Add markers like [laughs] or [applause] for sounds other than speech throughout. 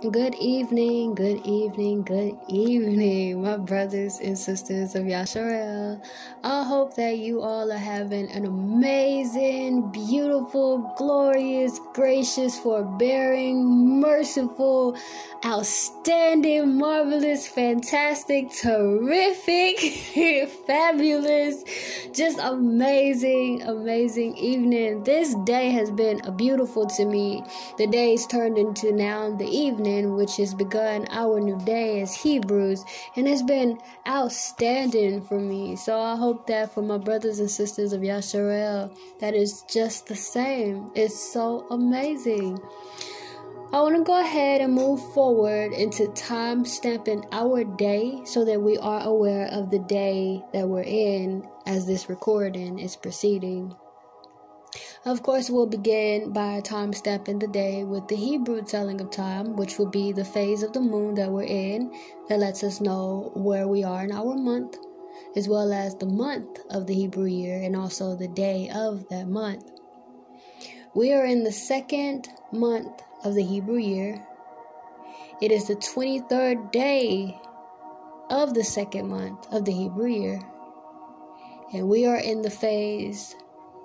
Good evening, good evening, good evening, my brothers and sisters of Yasharel. I hope that you all are having an amazing, beautiful, glorious, gracious, forbearing, merciful, outstanding, marvelous, fantastic, terrific, [laughs] fabulous, just amazing, amazing evening. This day has been a beautiful to me. The day's turned into now the evening evening, which has begun our new day as Hebrews, and it's been outstanding for me. So I hope that for my brothers and sisters of Yasharel, that is just the same. It's so amazing. I want to go ahead and move forward into time stamping our day so that we are aware of the day that we're in as this recording is proceeding. Of course, we'll begin by time stamping the day with the Hebrew telling of time, which will be the phase of the moon that we're in that lets us know where we are in our month, as well as the month of the Hebrew year and also the day of that month. We are in the second month of the Hebrew year. It is the 23rd day of the second month of the Hebrew year. And we are in the phase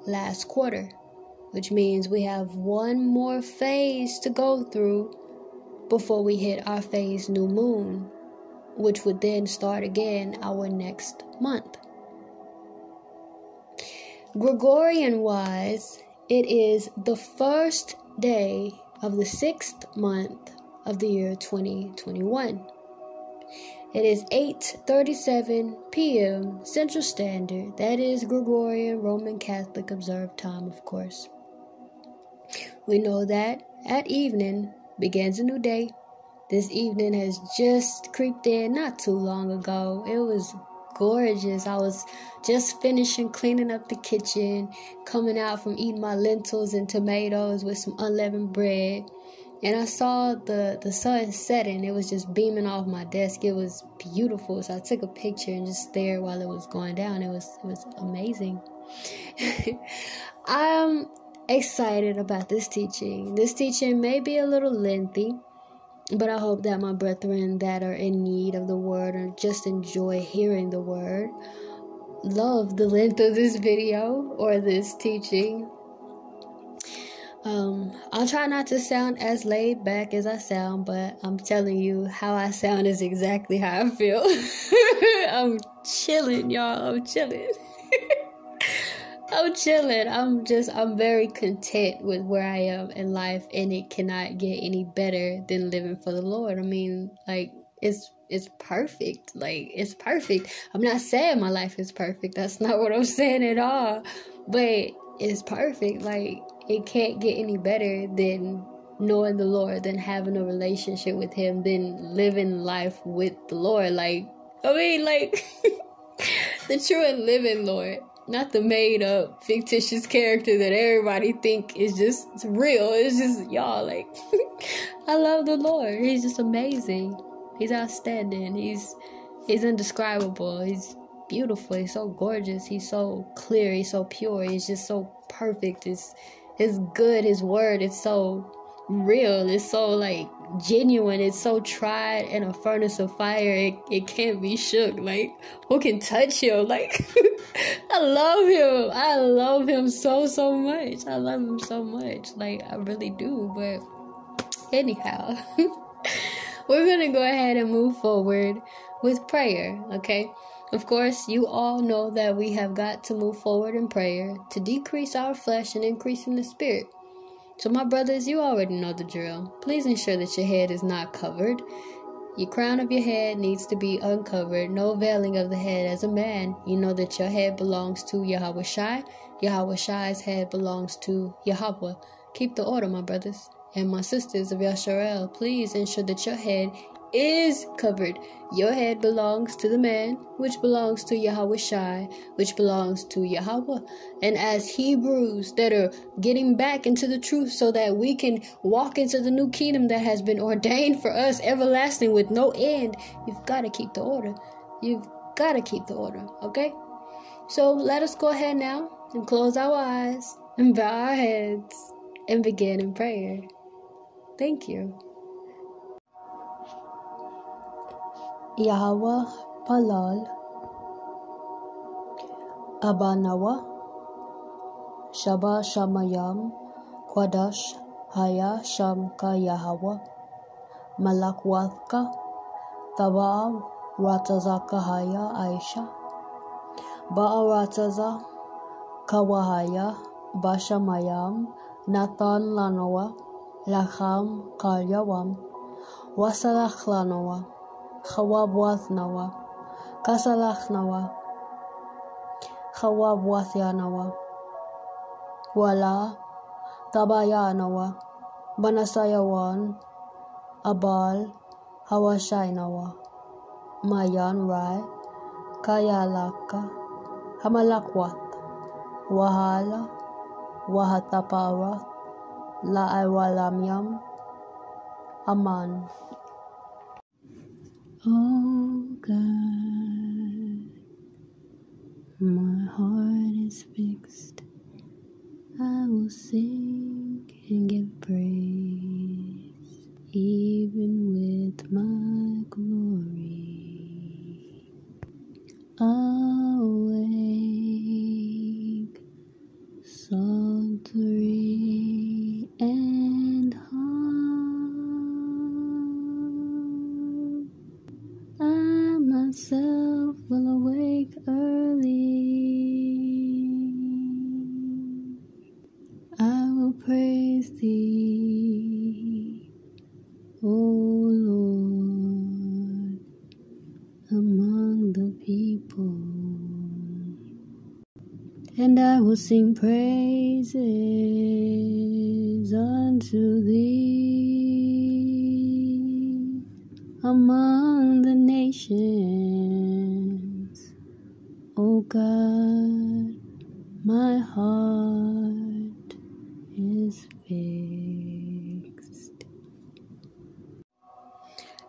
last quarter which means we have one more phase to go through before we hit our phase new moon, which would then start again our next month. Gregorian wise, it is the first day of the sixth month of the year 2021. It is 8:37 p.m. Central Standard. That is Gregorian Roman Catholic observed time, of course. We know that at evening begins a new day. This evening has just creeped in not too long ago. It was gorgeous. I was just finishing cleaning up the kitchen, coming out from eating my lentils and tomatoes with some unleavened bread. And I saw the, the sun setting. It was just beaming off my desk. It was beautiful. So I took a picture and just stared while it was going down. It was it was amazing. I'm [laughs] um, excited about this teaching. This teaching may be a little lengthy, but I hope that my brethren that are in need of the word or just enjoy hearing the word love the length of this video or this teaching. Um, I'll try not to sound as laid back as I sound, but I'm telling you how I sound is exactly how I feel. [laughs] I'm chilling, y'all. I'm chilling. [laughs] I'm chilling. I'm just, I'm very content with where I am in life, and it cannot get any better than living for the Lord. I mean, like, it's it's perfect. Like it's perfect. I'm not saying my life is perfect. That's not what I'm [laughs] saying at all. But it's perfect. Like it can't get any better than knowing the Lord, than having a relationship with Him, than living life with the Lord. Like I mean, like [laughs] the true and living Lord not the made up fictitious character that everybody think is just real. It's just y'all like [laughs] I love the Lord. He's just amazing. He's outstanding. He's he's indescribable. He's beautiful. He's so gorgeous. He's so clear. He's so pure. He's just so perfect. It's it's good. His word is so real. It's so like genuine. It's so tried in a furnace of fire. It, it can't be shook. Like who can touch him? [laughs] Like I love him. I love him so so much. I love him so much. Like I really do. But anyhow, [laughs] we're gonna go ahead and move forward with prayer. Okay. Of course, you all know that we have got to move forward in prayer to decrease our flesh and increase in the spirit. So, my brothers, you already know the drill. Please ensure that your head is not covered. Your crown of your head needs to be uncovered. No veiling of the head. As a man, you know that your head belongs to Yahweh Shai. Yahweh Shai's head belongs to Yahweh. Keep the order, my brothers. And my sisters of Yasharel, please ensure that your head is covered. Your head belongs to the man, which belongs to Yahweh Shai, which belongs to Yahweh. And as Hebrews that are getting back into the truth so that we can walk into the new kingdom that has been ordained for us, everlasting with no end, you've got to keep the order. You've got to keep the order, okay? So let us go ahead now and close our eyes and bow our heads and begin in prayer. Thank you. Yahweh Palal Abanawa Shaba Shamayam Kwadash Haya Shamka Yahweh Malakwathka Taba Ratazaka Haya Aisha Ba'arataza Kawahaya Bashamayam Nathan Lanoa خواب واث نوا واثنوا كسلاخنوا خواب واثيانوا ولا تبايانوا بنسايوان أبال هواشاينوا مايان راي كايا لاكا كيالاكا هملاكوات وهالا وهتبارات لا أيوالاميام أمان. Oh God, my heart is fixed. I will sing and give praise, even with my glory. Awake, and awake early. I will praise thee, O Lord, among the people. And I will sing praises unto thee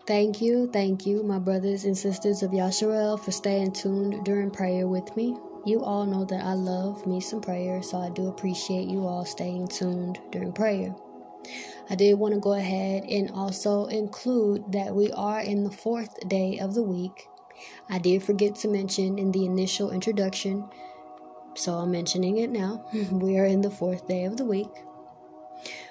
Thank you, thank you, my brothers and sisters of Yasharel, for staying tuned during prayer with me. You all know that I love me some prayer, so I do appreciate you all staying tuned during prayer. I did want to go ahead and also include that we are in the fourth day of the week. I did forget to mention in the initial introduction, so I'm mentioning it now. [laughs] we are in the fourth day of the week.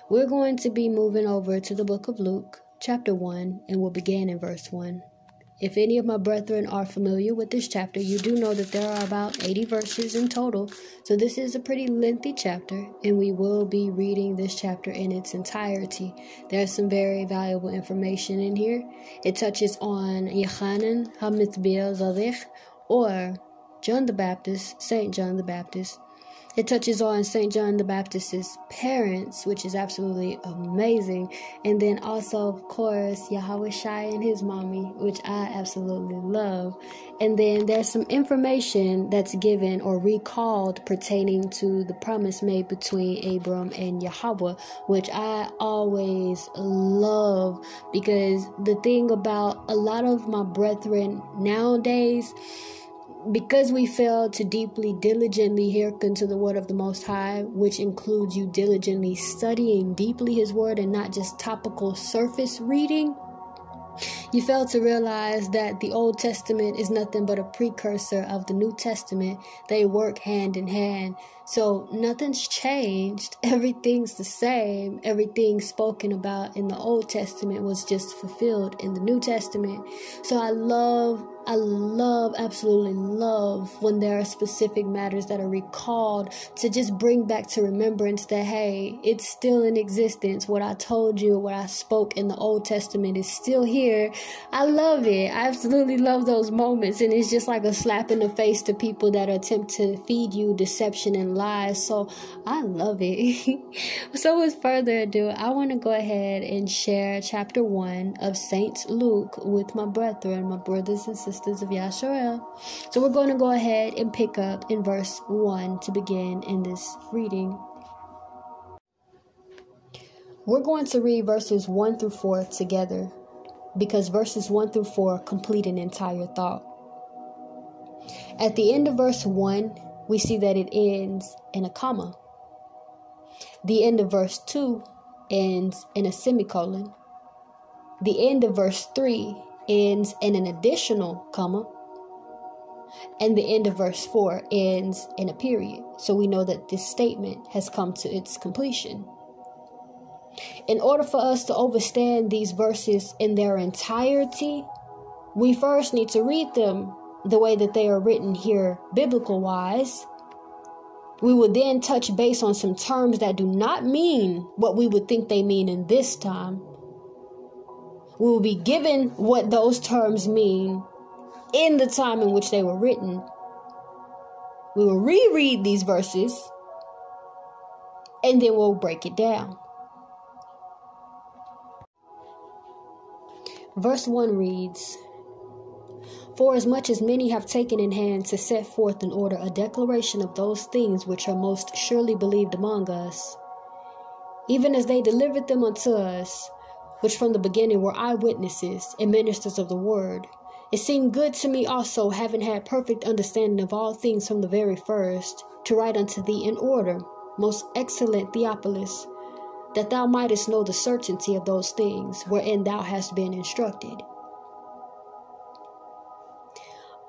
We're going to be moving over to the book of Luke, chapter 1, and we'll begin in verse 1. If any of my brethren are familiar with this chapter, you do know that there are about 80 verses in total. So this is a pretty lengthy chapter, and we will be reading this chapter in its entirety. There's some very valuable information in here. It touches on Yochanan HaMitzbiel Zadich, or John the Baptist, Saint John the Baptist. It touches on St. John the Baptist's parents, which is absolutely amazing. And then also, of course, Yahweh Shai and his mommy, which I absolutely love. And then there's some information that's given or recalled pertaining to the promise made between Abram and Yahweh, which I always love because the thing about a lot of my brethren nowadays, because we fail to deeply, diligently hearken to the word of the Most High, which includes you diligently studying deeply His word and not just topical surface reading, you fail to realize that the Old Testament is nothing but a precursor of the New Testament. They work hand in hand. So nothing's changed. [laughs] Everything's the same. Everything spoken about in the Old Testament was just fulfilled in the New Testament. So I love, I love, absolutely love when there are specific matters that are recalled to just bring back to remembrance that, hey, it's still in existence. What I told you, what I spoke in the Old Testament is still here. I love it. I absolutely love those moments. And it's just like a slap in the face to people that attempt to feed you deception and lies. So I love it. [laughs] so, with further ado, I want to go ahead and share chapter 1 of Saint Luke with my brethren, my brothers and sisters of Yasharel. So, we're going to go ahead and pick up in verse 1 to begin in this reading. We're going to read verses 1 through 4 together because verses 1 through 4 complete an entire thought. At the end of verse 1, we see that it ends in a comma. The end of verse 2 ends in a semicolon. The end of verse 3 ends in an additional comma, and the end of verse 4 ends in a period. So we know that this statement has come to its completion. In order for us to understand these verses in their entirety, we first need to read them the way that they are written here, biblical wise. We will then touch base on some terms that do not mean what we would think they mean in this time. We will be given what those terms mean in the time in which they were written. We will reread these verses and then we'll break it down. Verse 1 reads For as much as many have taken in hand to set forth in order a declaration of those things which are most surely believed among us, even as they delivered them unto us, which from the beginning were eyewitnesses and ministers of the word, it seemed good to me also, having had perfect understanding of all things from the very first, to write unto thee in order, most excellent Theophilus that thou mightest know the certainty of those things wherein thou hast been instructed.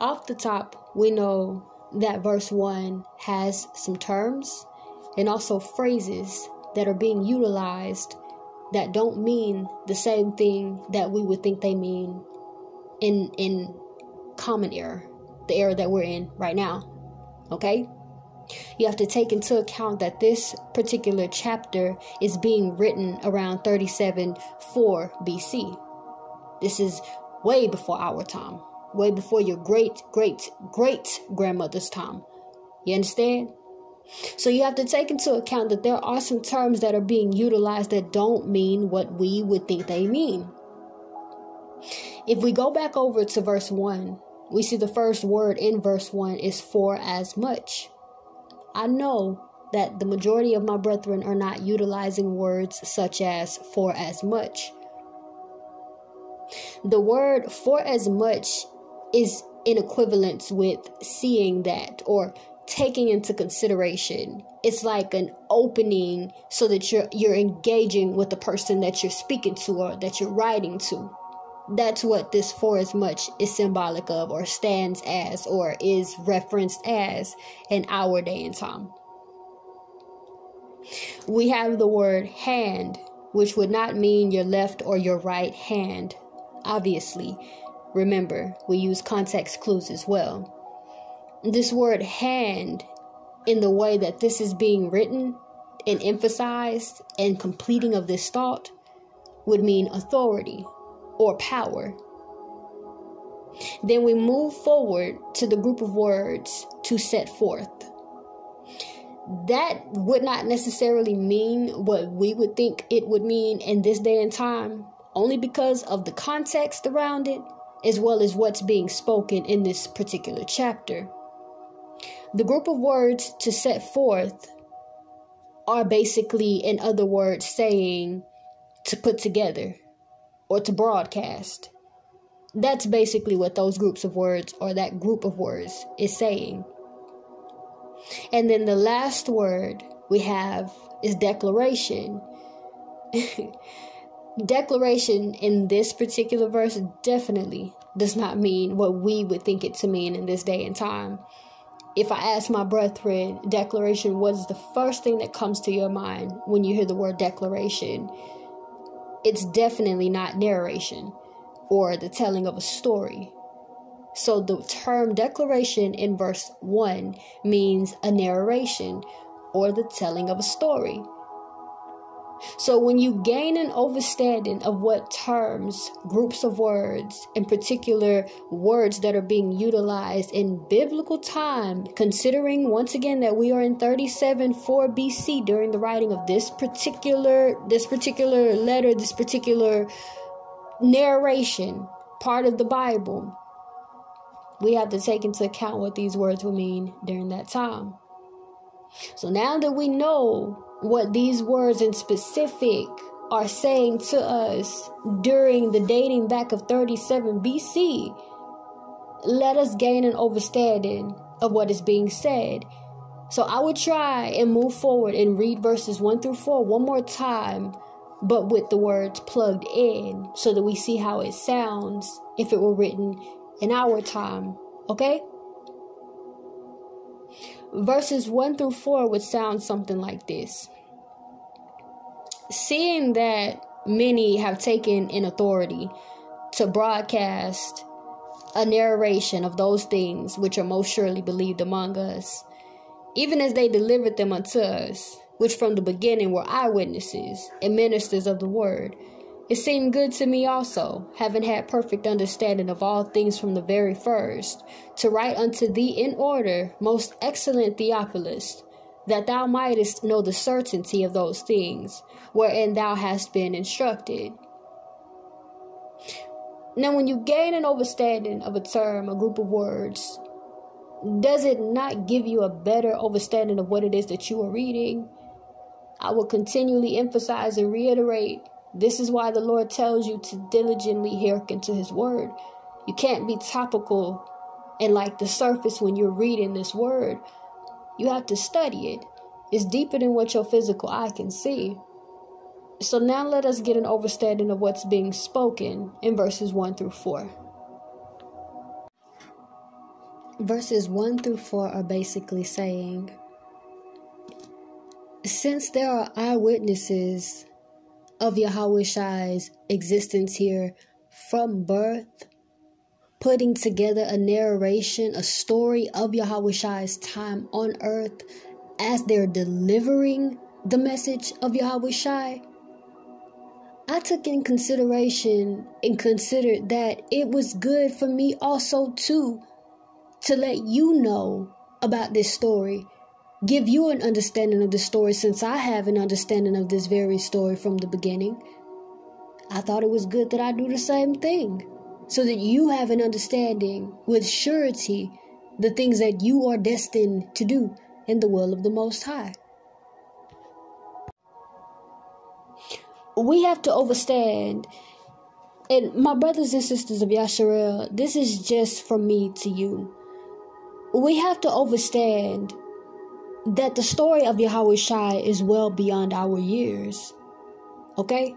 Off the top, we know that verse 1 has some terms and also phrases that are being utilized that don't mean the same thing that we would think they mean in in common era, the era that we're in right now. Okay? You have to take into account that this particular chapter is being written around 37 4 BC. This is way before our time, way before your great, great, great grandmother's time. You understand? So you have to take into account that there are some terms that are being utilized that don't mean what we would think they mean. If we go back over to verse 1, we see the first word in verse 1 is for as much. I know that the majority of my brethren are not utilizing words such as for as much. The word for as much is in equivalence with seeing that or taking into consideration. It's like an opening so that you're you're engaging with the person that you're speaking to or that you're writing to. That's what this for as much is symbolic of or stands as or is referenced as in our day and time. We have the word hand, which would not mean your left or your right hand. Obviously, remember, we use context clues as well. This word hand, in the way that this is being written and emphasized and completing of this thought, would mean authority or power. Then we move forward to the group of words to set forth. That would not necessarily mean what we would think it would mean in this day and time, only because of the context around it, as well as what's being spoken in this particular chapter. The group of words to set forth are basically, in other words, saying to put together or to broadcast. That's basically what those groups of words or that group of words is saying. And then the last word we have is declaration. [laughs] declaration in this particular verse definitely does not mean what we would think it to mean in this day and time. If I ask my brethren, declaration, what is the first thing that comes to your mind when you hear the word declaration? it's definitely not narration or the telling of a story. So the term declaration in verse 1 means a narration or the telling of a story. So when you gain an understanding of what terms, groups of words, in particular words that are being utilized in biblical time, considering once again that we are in 37 4 BC during the writing of this particular this particular letter, this particular narration, part of the Bible, we have to take into account what these words will mean during that time. So now that we know what these words in specific are saying to us during the dating back of 37 BC, let us gain an understanding of what is being said. So I would try and move forward and read verses 1 through 4 one more time but with the words plugged in so that we see how it sounds if it were written in our time. Okay? Verses 1 through 4 would sound something like this Seeing that many have taken in authority to broadcast a narration of those things which are most surely believed among us, even as they delivered them unto us, which from the beginning were eyewitnesses and ministers of the word. It seemed good to me also, having had perfect understanding of all things from the very first, to write unto thee in order, most excellent Theophilus, that thou mightest know the certainty of those things, wherein thou hast been instructed. Now, when you gain an understanding of a term, a group of words, does it not give you a better understanding of what it is that you are reading? I will continually emphasize and reiterate this is why the Lord tells you to diligently hearken to his word. You can't be topical and like the surface when you're reading this word. You have to study it. It's deeper than what your physical eye can see. So now let us get an understanding of what's being spoken in verses 1 through 4. Verses 1 through 4 are basically saying, Since there are eyewitnesses of Yahweh's existence here from birth, putting together a narration, a story of Yahweh's time on earth as they're delivering the message of Yahweh I took in consideration and considered that it was good for me also too to let you know about this story give you an understanding of the story since I have an understanding of this very story from the beginning. I thought it was good that I do the same thing so that you have an understanding with surety the things that you are destined to do in the will of the Most High. We have to understand, and my brothers and sisters of Yasharel, this is just from me to you. We have to understand that the story of Yahweh Shai is well beyond our years. Okay?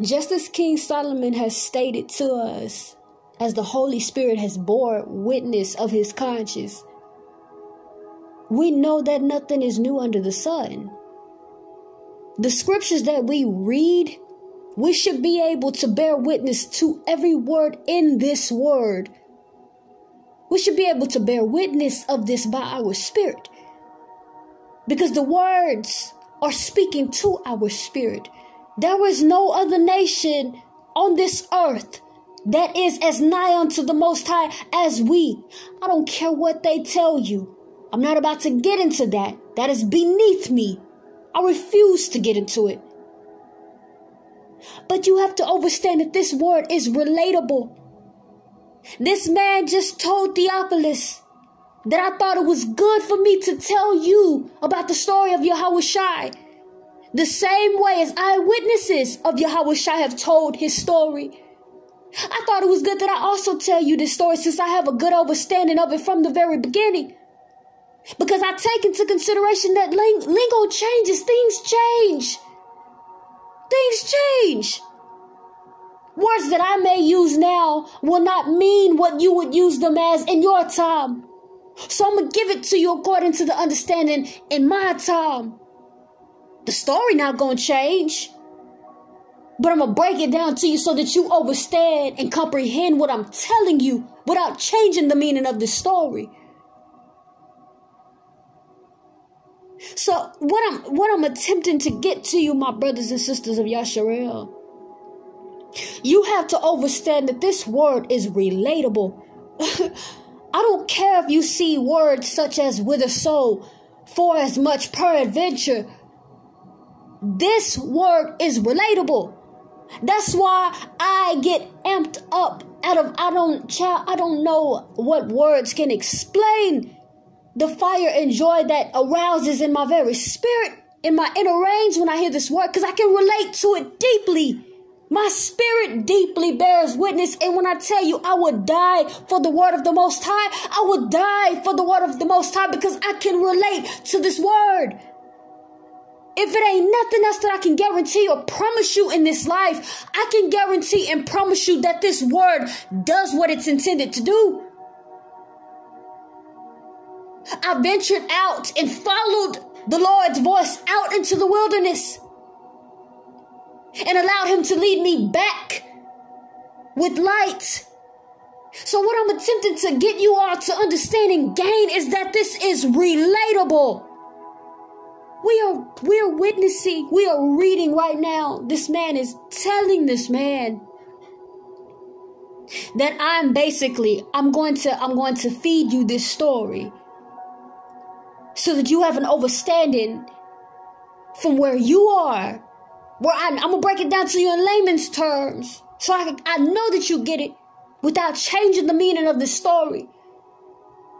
Just as King Solomon has stated to us, as the Holy Spirit has bore witness of his conscience, we know that nothing is new under the sun. The scriptures that we read, we should be able to bear witness to every word in this word we should be able to bear witness of this by our spirit. Because the words are speaking to our spirit. There is no other nation on this earth that is as nigh unto the Most High as we. I don't care what they tell you. I'm not about to get into that. That is beneath me. I refuse to get into it. But you have to understand that this word is relatable. This man just told Theophilus that I thought it was good for me to tell you about the story of Yahweh Shai. The same way as eyewitnesses of Yahweh Shai have told his story. I thought it was good that I also tell you this story since I have a good understanding of it from the very beginning. Because I take into consideration that ling- lingo changes, things change. Things change. Words that I may use now will not mean what you would use them as in your time. So I'm going to give it to you according to the understanding in my time. The story not going to change. But I'm going to break it down to you so that you understand and comprehend what I'm telling you without changing the meaning of the story. So what I'm what I'm attempting to get to you, my brothers and sisters of Yasharel, you have to understand that this word is relatable. [laughs] I don't care if you see words such as with a soul, for as much peradventure. This word is relatable. That's why I get amped up out of I don't child, I don't know what words can explain the fire and joy that arouses in my very spirit, in my inner range when I hear this word, because I can relate to it deeply. My spirit deeply bears witness, and when I tell you I would die for the word of the Most High, I would die for the word of the Most High because I can relate to this word. if it ain't nothing else that I can guarantee or promise you in this life, I can guarantee and promise you that this word does what it's intended to do. I ventured out and followed the Lord's voice out into the wilderness and allowed Him to lead me back with light. So, what I'm attempting to get you all to understand and gain is that this is relatable. We are we are witnessing, we are reading right now. This man is telling this man that I'm basically I'm going to I'm going to feed you this story so that you have an understanding from where you are. Where I, am gonna break it down to you in layman's terms, so I I know that you get it without changing the meaning of the story.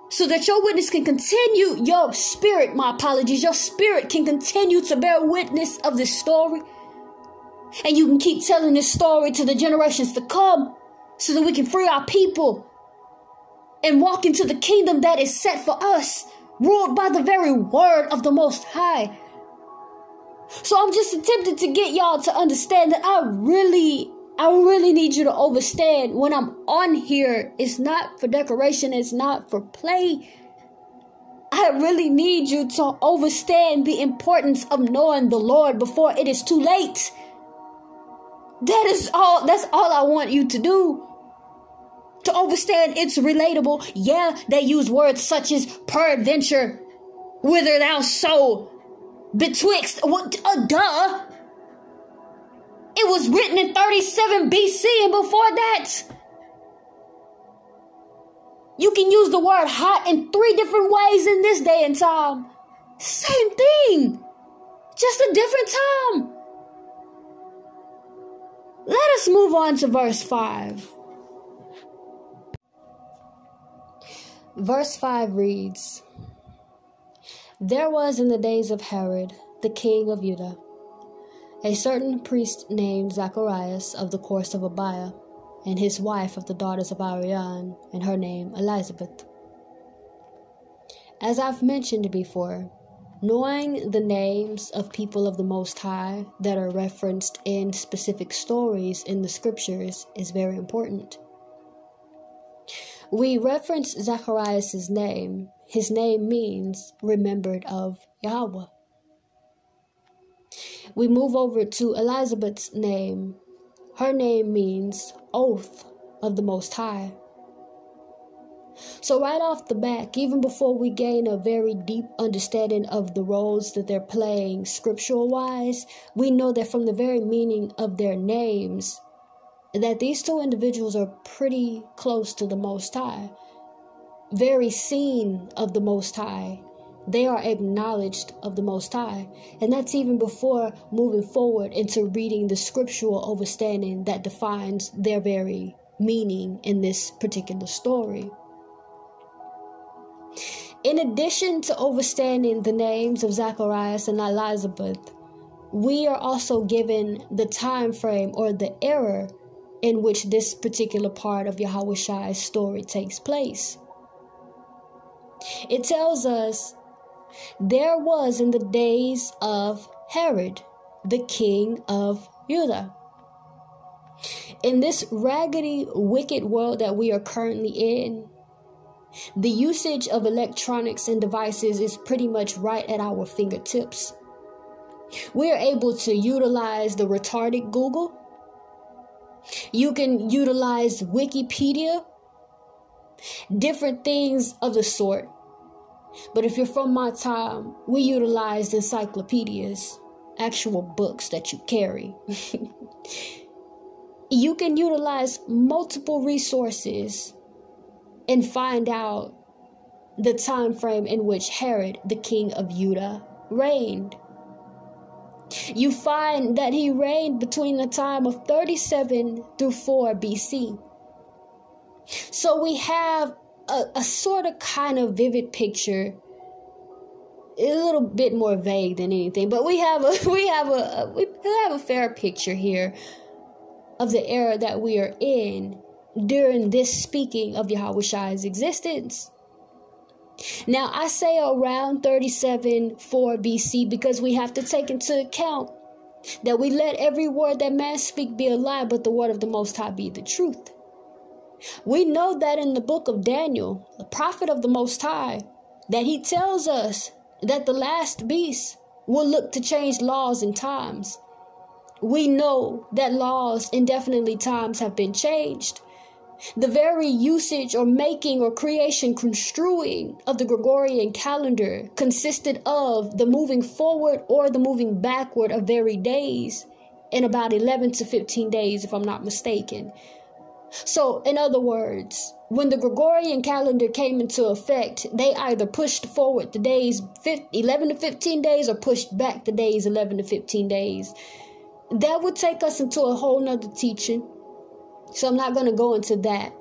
So that your witness can continue, your spirit, my apologies, your spirit can continue to bear witness of this story. And you can keep telling this story to the generations to come so that we can free our people and walk into the kingdom that is set for us ruled by the very word of the Most High. So I'm just attempting to get y'all to understand that I really, I really need you to understand when I'm on here, it's not for decoration, it's not for play. I really need you to understand the importance of knowing the Lord before it is too late. That is all, that's all I want you to do to understand it's relatable. Yeah, they use words such as peradventure, whither thou so, betwixt, what, uh, duh. It was written in 37 BC and before that. You can use the word hot in three different ways in this day and time. Same thing, just a different time. Let us move on to verse 5. Verse 5 reads There was in the days of Herod, the king of Judah, a certain priest named Zacharias of the course of Abiah, and his wife of the daughters of Arian, and her name Elizabeth. As I've mentioned before, knowing the names of people of the Most High that are referenced in specific stories in the scriptures is very important. We reference Zacharias' name. His name means remembered of Yahweh. We move over to Elizabeth's name. Her name means oath of the Most High. So, right off the back, even before we gain a very deep understanding of the roles that they're playing scriptural wise, we know that from the very meaning of their names, that these two individuals are pretty close to the Most High, very seen of the Most High. They are acknowledged of the Most High. And that's even before moving forward into reading the scriptural understanding that defines their very meaning in this particular story. In addition to understanding the names of Zacharias and Elizabeth, we are also given the time frame or the era in which this particular part of Yahweh Shai's story takes place. It tells us there was in the days of Herod, the king of Judah. In this raggedy, wicked world that we are currently in, the usage of electronics and devices is pretty much right at our fingertips. We are able to utilize the retarded Google you can utilize Wikipedia, different things of the sort. But if you're from my time, we utilized encyclopedias, actual books that you carry. [laughs] you can utilize multiple resources and find out the time frame in which Herod, the king of Judah, reigned. You find that he reigned between the time of 37 through 4 BC. So we have a, a sort of kind of vivid picture a little bit more vague than anything, but we have a [laughs] we have a, we have a fair picture here of the era that we are in during this speaking of Yahweh Shai's existence. Now, I say around 37 4 BC because we have to take into account that we let every word that man speak be a lie, but the word of the Most High be the truth. We know that in the book of Daniel, the prophet of the Most High, that he tells us that the last beast will look to change laws and times. We know that laws indefinitely times have been changed. The very usage or making or creation construing of the Gregorian calendar consisted of the moving forward or the moving backward of very days in about 11 to 15 days, if I'm not mistaken. So, in other words, when the Gregorian calendar came into effect, they either pushed forward the days 11 to 15 days or pushed back the days 11 to 15 days. That would take us into a whole nother teaching so I'm not going to go into that.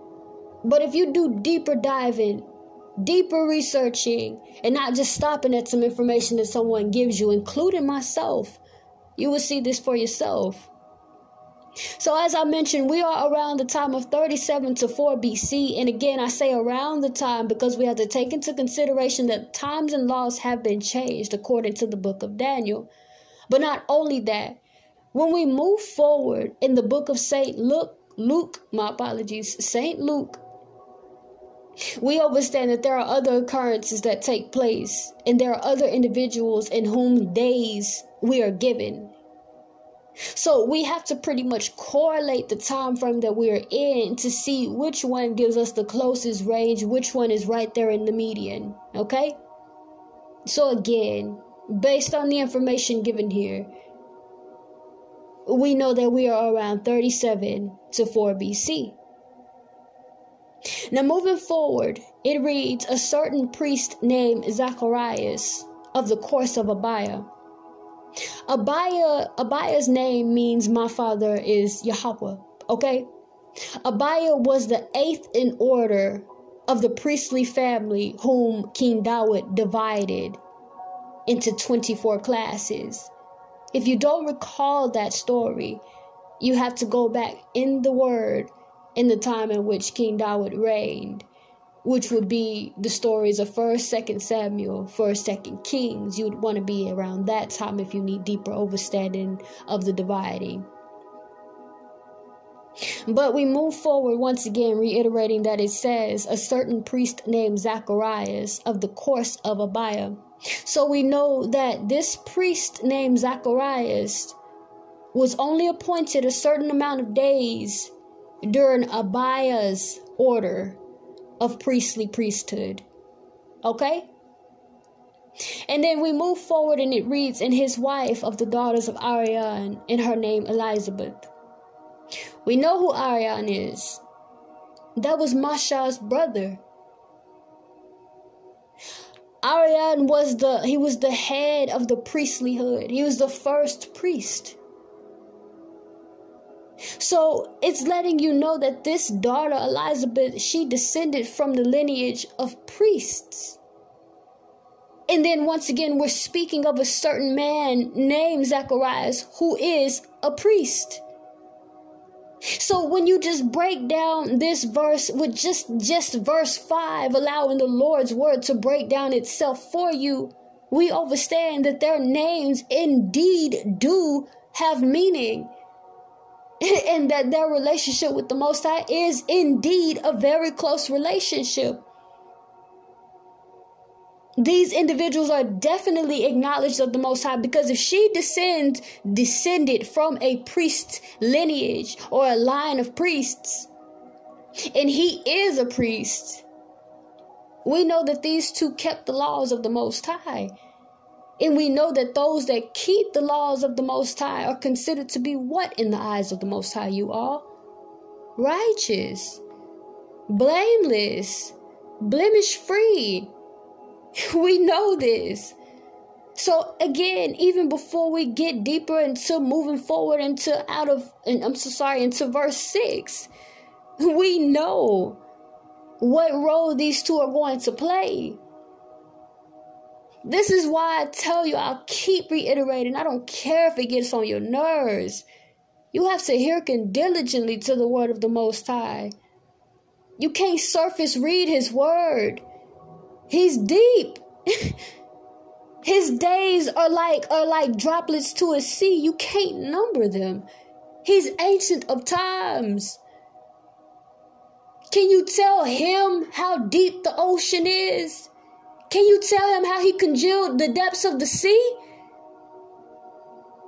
But if you do deeper diving, deeper researching, and not just stopping at some information that someone gives you, including myself, you will see this for yourself. So, as I mentioned, we are around the time of 37 to 4 BC. And again, I say around the time because we have to take into consideration that times and laws have been changed according to the book of Daniel. But not only that, when we move forward in the book of St. Luke, Luke, my apologies, St. Luke, we understand that there are other occurrences that take place, and there are other individuals in whom days we are given. So we have to pretty much correlate the time frame that we are in to see which one gives us the closest range, which one is right there in the median. Okay? So again, based on the information given here, we know that we are around 37 to 4 BC. Now, moving forward, it reads a certain priest named Zacharias of the course of Abiah. Abiah, Abiah's name means my father is Yahweh. Okay, Abiah was the eighth in order of the priestly family whom King David divided into 24 classes. If you don't recall that story, you have to go back in the word in the time in which King David reigned, which would be the stories of 1st, 2nd Samuel, 1st, 2nd Kings. You would want to be around that time if you need deeper understanding of the dividing. But we move forward once again, reiterating that it says a certain priest named Zacharias of the course of Abiah so we know that this priest named Zacharias was only appointed a certain amount of days during Abiah's order of priestly priesthood. Okay? And then we move forward and it reads, and his wife of the daughters of Arian, and her name Elizabeth. We know who Arian is. That was Masha's brother. Arian was the he was the head of the priestlyhood. He was the first priest. So it's letting you know that this daughter Elizabeth, she descended from the lineage of priests. And then once again, we're speaking of a certain man named Zacharias who is a priest. So when you just break down this verse with just just verse 5 allowing the Lord's word to break down itself for you, we understand that their names indeed do have meaning. [laughs] and that their relationship with the Most High is indeed a very close relationship these individuals are definitely acknowledged of the Most High because if she descends, descended from a priest lineage or a line of priests, and he is a priest, we know that these two kept the laws of the Most High. And we know that those that keep the laws of the Most High are considered to be what in the eyes of the Most High, you are? Righteous, blameless, blemish free [laughs] We know this. So again, even before we get deeper into moving forward into out of and I'm so sorry, into verse six, we know what role these two are going to play. This is why I tell you, I'll keep reiterating. I don't care if it gets on your nerves. You have to hearken diligently to the word of the Most High. You can't surface read His word. He's deep. [laughs] His days are like are like droplets to a sea. You can't number them. He's ancient of times. Can you tell him how deep the ocean is? Can you tell him how he congealed the depths of the sea?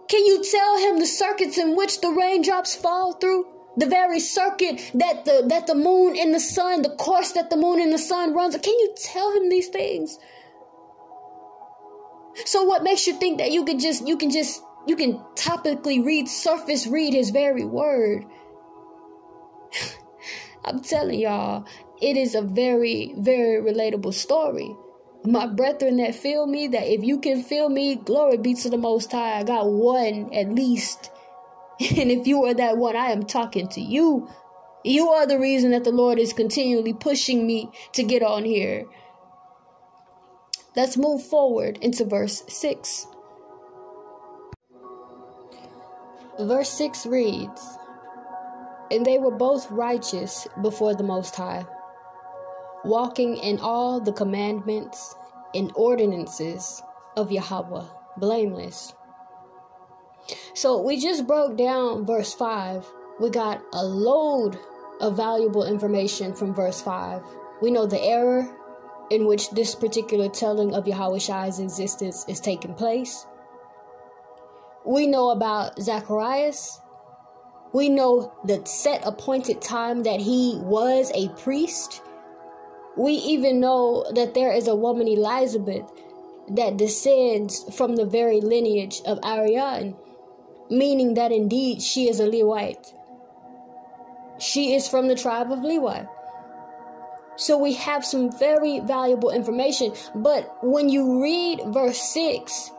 Can you tell him the circuits in which the raindrops fall through? The very circuit that the that the moon and the sun, the course that the moon and the sun runs. Can you tell him these things? So what makes you think that you can just you can just you can topically read surface read his very word? [sighs] I'm telling y'all, it is a very, very relatable story. My brethren that feel me, that if you can feel me, glory be to the Most High. I got one at least [laughs] And if you are that one, I am talking to you. You are the reason that the Lord is continually pushing me to get on here. Let's move forward into verse 6. Verse 6 reads And they were both righteous before the Most High, walking in all the commandments and ordinances of Yahawah, blameless. So we just broke down verse 5. We got a load of valuable information from verse 5. We know the error in which this particular telling of Yahawashi's existence is taking place. We know about Zacharias. We know the set appointed time that he was a priest. We even know that there is a woman, Elizabeth, that descends from the very lineage of Aaron meaning that indeed she is a Levite. She is from the tribe of Levi. So we have some very valuable information. But when you read verse 6,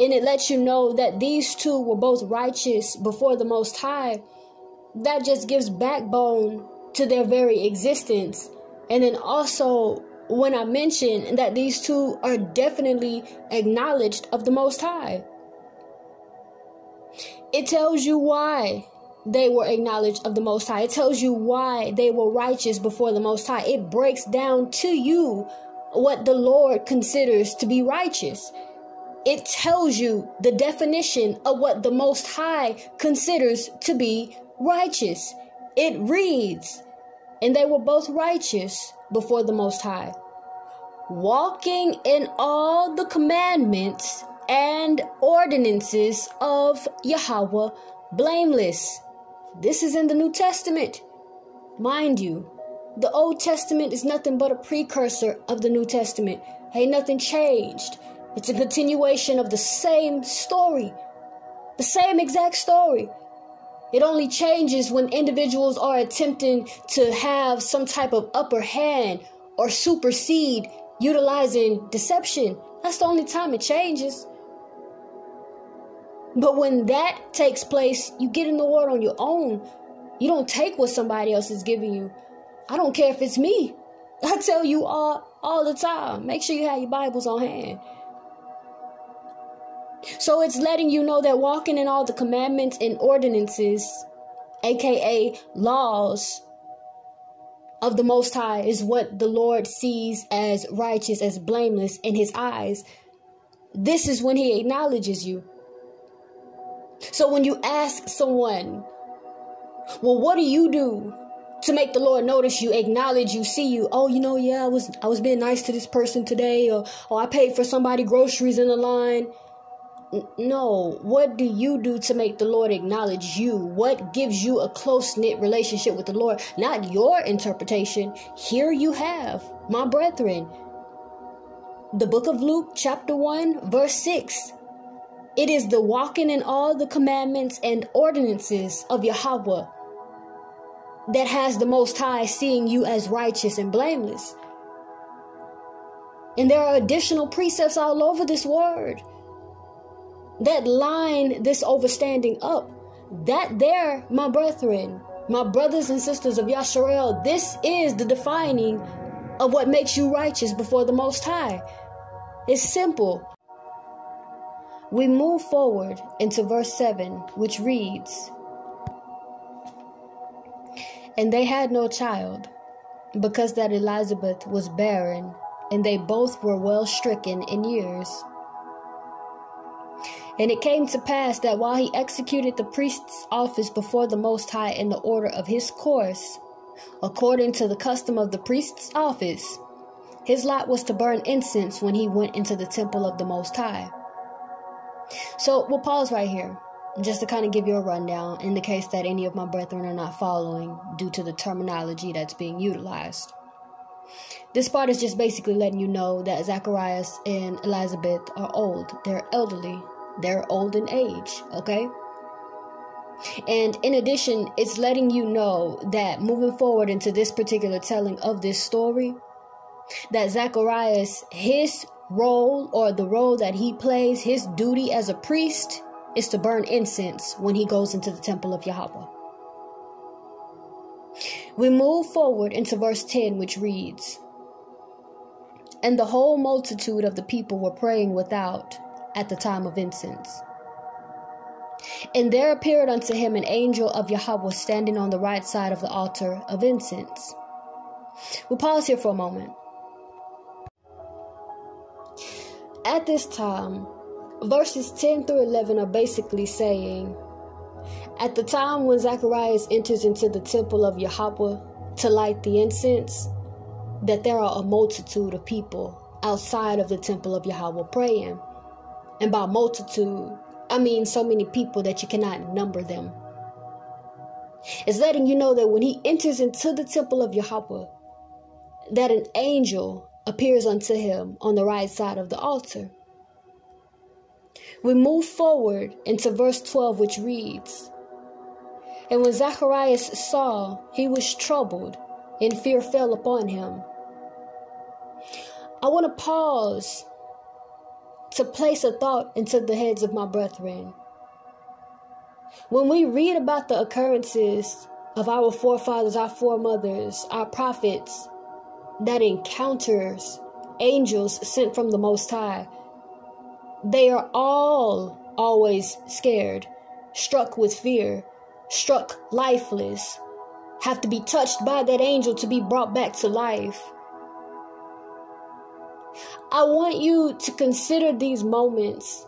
and it lets you know that these two were both righteous before the Most High, that just gives backbone to their very existence. And then also, when I mention that these two are definitely acknowledged of the Most High. It tells you why they were acknowledged of the Most High. It tells you why they were righteous before the Most High. It breaks down to you what the Lord considers to be righteous. It tells you the definition of what the Most High considers to be righteous. It reads, and they were both righteous before the Most High, walking in all the commandments and ordinances of Yahawah blameless. This is in the New Testament. Mind you, the Old Testament is nothing but a precursor of the New Testament. Ain't nothing changed. It's a continuation of the same story, the same exact story. It only changes when individuals are attempting to have some type of upper hand or supersede utilizing deception. That's the only time it changes. But when that takes place, you get in the word on your own. You don't take what somebody else is giving you. I don't care if it's me. [laughs] I tell you all all the time. Make sure you have your Bibles on hand. So it's letting you know that walking in all the commandments and ordinances, aka laws of the Most High, is what the Lord sees as righteous, as blameless in His eyes. This is when He acknowledges you. So when you ask someone, well, what do you do to make the Lord notice you, acknowledge you, see you? Oh, you know, yeah, I was I was being nice to this person today, or oh, I paid for somebody groceries in the line. No, what do you do to make the Lord acknowledge you? What gives you a close knit relationship with the Lord? Not your interpretation. Here you have, my brethren, the book of Luke, chapter 1, verse 6. It is the walking in all the commandments and ordinances of Yahawah that has the Most High seeing you as righteous and blameless. And there are additional precepts all over this word that line this overstanding up. That there, my brethren, my brothers and sisters of Yasharel, this is the defining of what makes you righteous before the Most High. It's simple. We move forward into verse 7, which reads And they had no child, because that Elizabeth was barren, and they both were well stricken in years. And it came to pass that while he executed the priest's office before the Most High in the order of his course, according to the custom of the priest's office, his lot was to burn incense when he went into the temple of the Most High. So we'll pause right here, just to kind of give you a rundown in the case that any of my brethren are not following due to the terminology that's being utilized. This part is just basically letting you know that Zacharias and Elizabeth are old. They're elderly. They're old in age, okay? And in addition, it's letting you know that moving forward into this particular telling of this story, that Zacharias, his role or the role that he plays, his duty as a priest, is to burn incense when he goes into the temple of Yahawah. We move forward into verse 10, which reads And the whole multitude of the people were praying without at the time of incense. And there appeared unto him an angel of Yahawah standing on the right side of the altar of incense. We'll pause here for a moment. At this time, verses 10 through 11 are basically saying, At the time when Zacharias enters into the temple of Yahawah to light the incense, that there are a multitude of people outside of the temple of Yahawah praying. And by multitude, I mean so many people that you cannot number them. It's letting you know that when he enters into the temple of Yahawah, that an angel appears unto him on the right side of the altar. We move forward into verse 12, which reads And when Zacharias saw, he was troubled, and fear fell upon him. I want to pause to place a thought into the heads of my brethren. When we read about the occurrences of our forefathers, our foremothers, our prophets, that encounters angels sent from the Most High, they are all always scared, struck with fear, struck lifeless, have to be touched by that angel to be brought back to life. I want you to consider these moments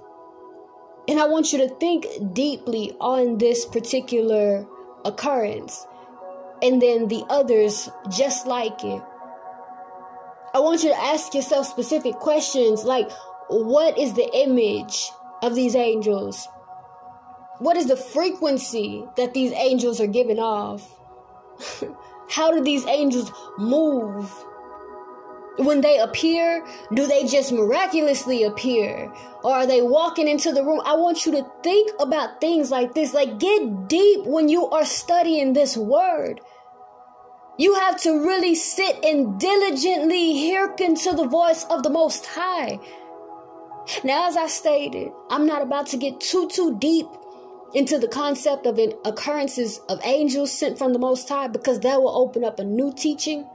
and I want you to think deeply on this particular occurrence and then the others just like it. I want you to ask yourself specific questions like what is the image of these angels? What is the frequency that these angels are giving off? [laughs] How do these angels move? When they appear, do they just miraculously appear? Or are they walking into the room? I want you to think about things like this. Like, get deep when you are studying this word. You have to really sit and diligently hearken to the voice of the Most High. Now, as I stated, I'm not about to get too, too deep into the concept of occurrences of angels sent from the Most High because that will open up a new teaching.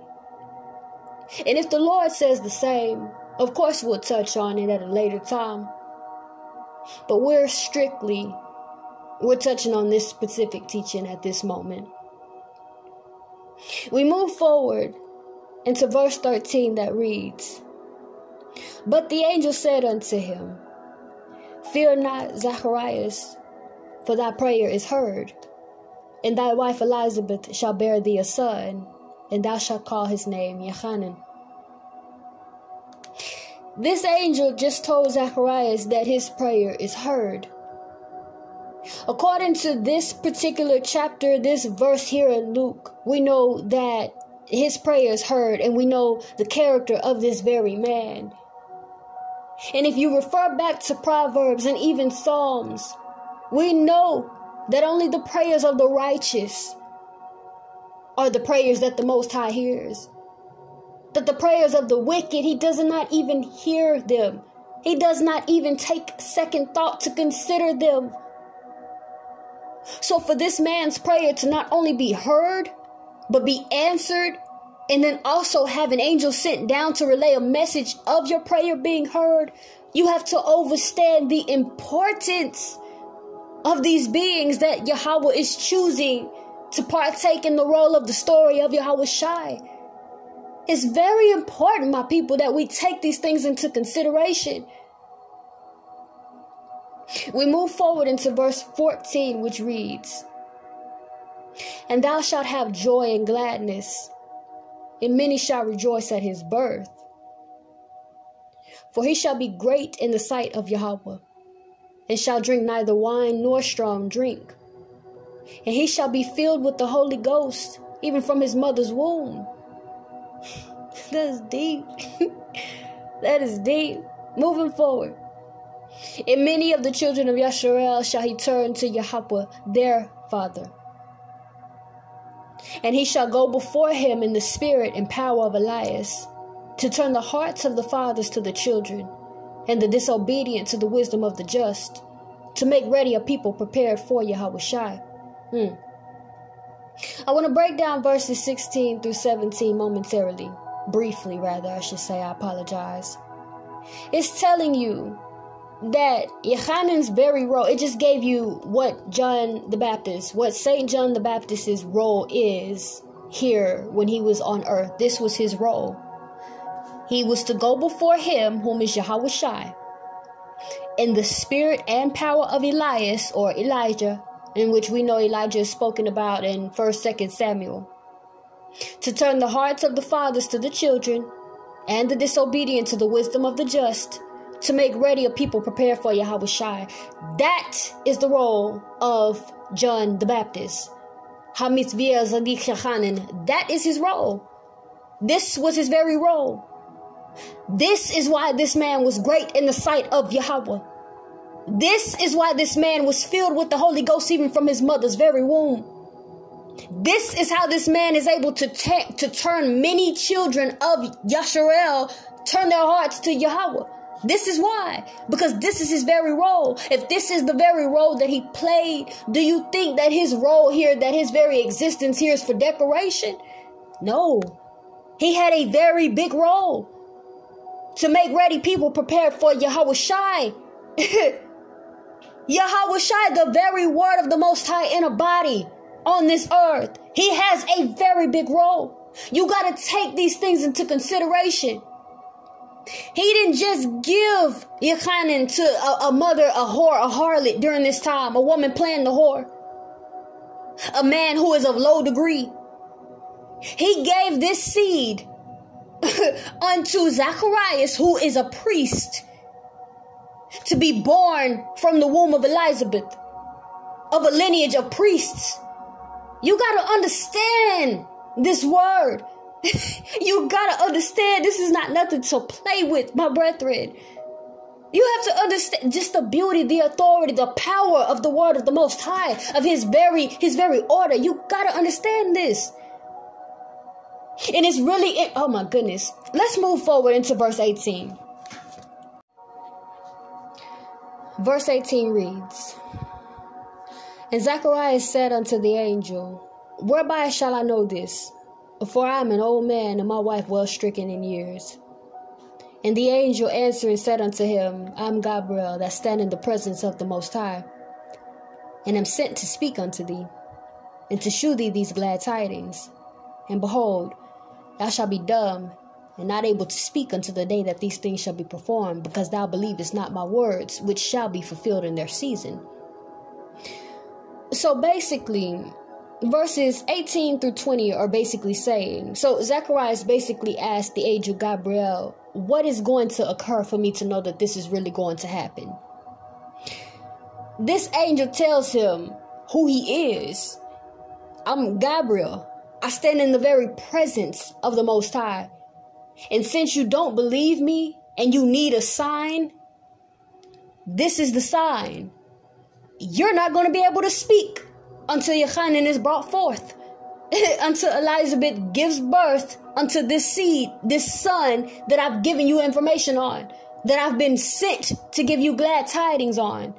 And if the Lord says the same, of course we'll touch on it at a later time. But we're strictly, we're touching on this specific teaching at this moment. We move forward into verse 13 that reads But the angel said unto him, Fear not, Zacharias, for thy prayer is heard, and thy wife Elizabeth shall bear thee a son, and thou shalt call his name Yochanan. This angel just told Zacharias that his prayer is heard. According to this particular chapter, this verse here in Luke, we know that his prayer is heard and we know the character of this very man. And if you refer back to Proverbs and even Psalms, we know that only the prayers of the righteous are the prayers that the Most High hears. That the prayers of the wicked, He does not even hear them. He does not even take second thought to consider them. So, for this man's prayer to not only be heard, but be answered, and then also have an angel sent down to relay a message of your prayer being heard, you have to understand the importance of these beings that Yahawah is choosing to partake in the role of the story of Yahawashi. It's very important, my people, that we take these things into consideration. We move forward into verse 14, which reads And thou shalt have joy and gladness, and many shall rejoice at his birth. For he shall be great in the sight of Yahawah, and shall drink neither wine nor strong drink. And he shall be filled with the Holy Ghost, even from his mother's womb. [laughs] that is deep. [laughs] that is deep. Moving forward. And many of the children of Yasharel shall he turn to Yahawah, their father. And he shall go before him in the spirit and power of Elias, to turn the hearts of the fathers to the children, and the disobedient to the wisdom of the just, to make ready a people prepared for Yahawashi. Hmm. I want to break down verses 16 through 17 momentarily, briefly, rather, I should say. I apologize. It's telling you that Yochanan's very role, it just gave you what John the Baptist, what St. John the Baptist's role is here when he was on earth. This was his role. He was to go before him, whom is Yahawashi, in the spirit and power of Elias or Elijah, in which we know Elijah is spoken about in 1st, 2nd Samuel, to turn the hearts of the fathers to the children and the disobedient to the wisdom of the just to make ready a people prepared for Yahawashi. That is the role of John the Baptist. Zadik. That is his role. This was his very role. This is why this man was great in the sight of Yahawah. This is why this man was filled with the Holy Ghost even from his mother's very womb. This is how this man is able to, ta- to turn many children of Yasharel, turn their hearts to Yahawah. This is why. Because this is his very role. If this is the very role that he played, do you think that his role here, that his very existence here is for decoration? No. He had a very big role to make ready people prepared for Yahawashi. [laughs] Yahweh the very word of the Most High in a body on this earth. He has a very big role. You got to take these things into consideration. He didn't just give Yochanan to a, a mother, a whore, a harlot during this time, a woman playing the whore, a man who is of low degree. He gave this seed [laughs] unto Zacharias, who is a priest, to be born from the womb of Elizabeth, of a lineage of priests. You got to understand this word. [laughs] you gotta understand this is not nothing to play with, my brethren. You have to understand just the beauty, the authority, the power of the word of the most high, of his very his very order. You gotta understand this. And it's really oh my goodness. Let's move forward into verse 18. Verse 18 reads And Zacharias said unto the angel, Whereby shall I know this? For I am an old man, and my wife well stricken in years. And the angel answering said unto him, I am Gabriel, that stand in the presence of the Most High, and am sent to speak unto thee, and to shew thee these glad tidings. And behold, thou shalt be dumb, and not able to speak until the day that these things shall be performed, because thou believest not my words, which shall be fulfilled in their season. So basically, verses 18 through 20 are basically saying so Zacharias basically asked the angel Gabriel, What is going to occur for me to know that this is really going to happen? This angel tells him who he is. I'm Gabriel. I stand in the very presence of the Most High. And since you don't believe me and you need a sign, this is the sign. You're not going to be able to speak until Yochanan is brought forth, [laughs] until Elizabeth gives birth unto this seed, this son that I've given you information on, that I've been sent to give you glad tidings on.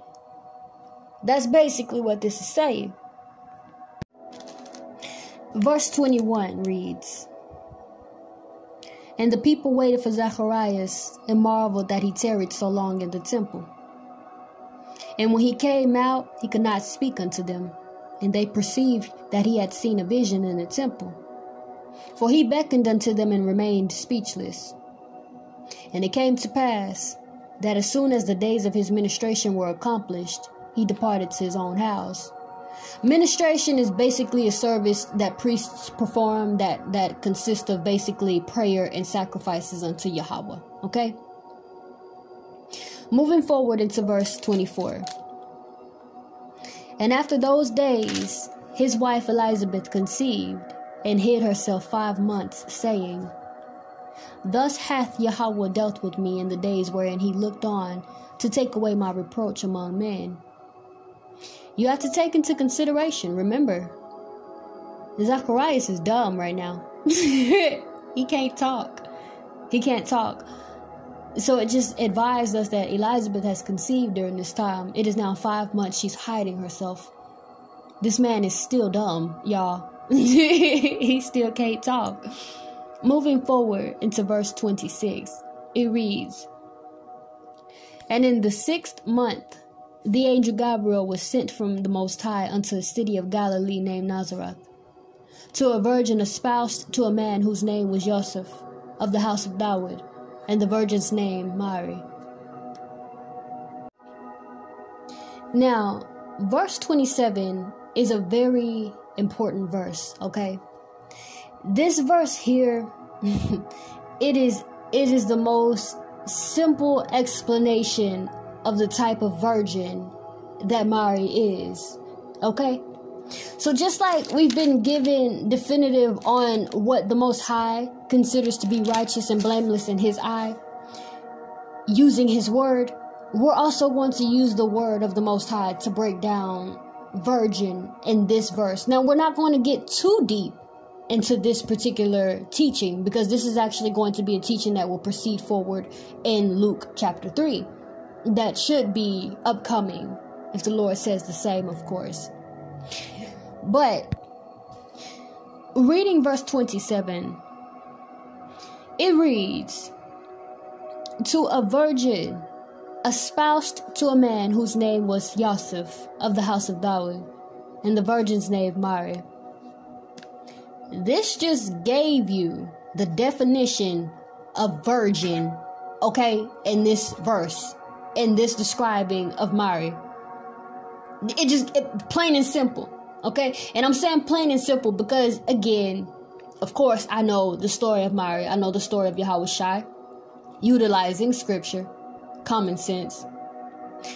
That's basically what this is saying. Verse 21 reads And the people waited for Zacharias and marveled that he tarried so long in the temple. And when he came out, he could not speak unto them and they perceived that he had seen a vision in the temple. For he beckoned unto them and remained speechless. And it came to pass that as soon as the days of his ministration were accomplished, he departed to his own house. Ministration is basically a service that priests perform that that consists of basically prayer and sacrifices unto Yahawah. Okay? Moving forward into verse 24. And after those days, his wife Elizabeth conceived and hid herself five months, saying, Thus hath Yahawah dealt with me in the days wherein he looked on to take away my reproach among men. You have to take into consideration, remember, Zacharias is dumb right now. [laughs] he can't talk. He can't talk. So it just advised us that Elizabeth has conceived during this time. It is now five months she's hiding herself. This man is still dumb, y'all. [laughs] he still can't talk. Moving forward into verse 26, it reads And in the sixth month, the angel Gabriel was sent from the Most High unto a city of Galilee named Nazareth, to a virgin espoused to a man whose name was Joseph, of the house of David, and the virgin's name Mary. Now, verse 27 is a very important verse, okay? This verse here, [laughs] it is it is the most simple explanation of the type of virgin that Mary is. Okay? So just like we've been given definitive on what the most high considers to be righteous and blameless in his eye using his word, we're also going to use the word of the most high to break down virgin in this verse. Now we're not going to get too deep into this particular teaching because this is actually going to be a teaching that will proceed forward in Luke chapter 3. That should be upcoming if the Lord says the same, of course. But reading verse 27, it reads To a virgin espoused to a man whose name was Yosef of the house of David, and the virgin's name Mary. This just gave you the definition of virgin, okay, in this verse, in this describing of Mary. It just, it, plain and simple, okay? And I'm saying plain and simple because, again, of course, I know the story of Mary. I know the story of Yahawashi, utilizing scripture, common sense,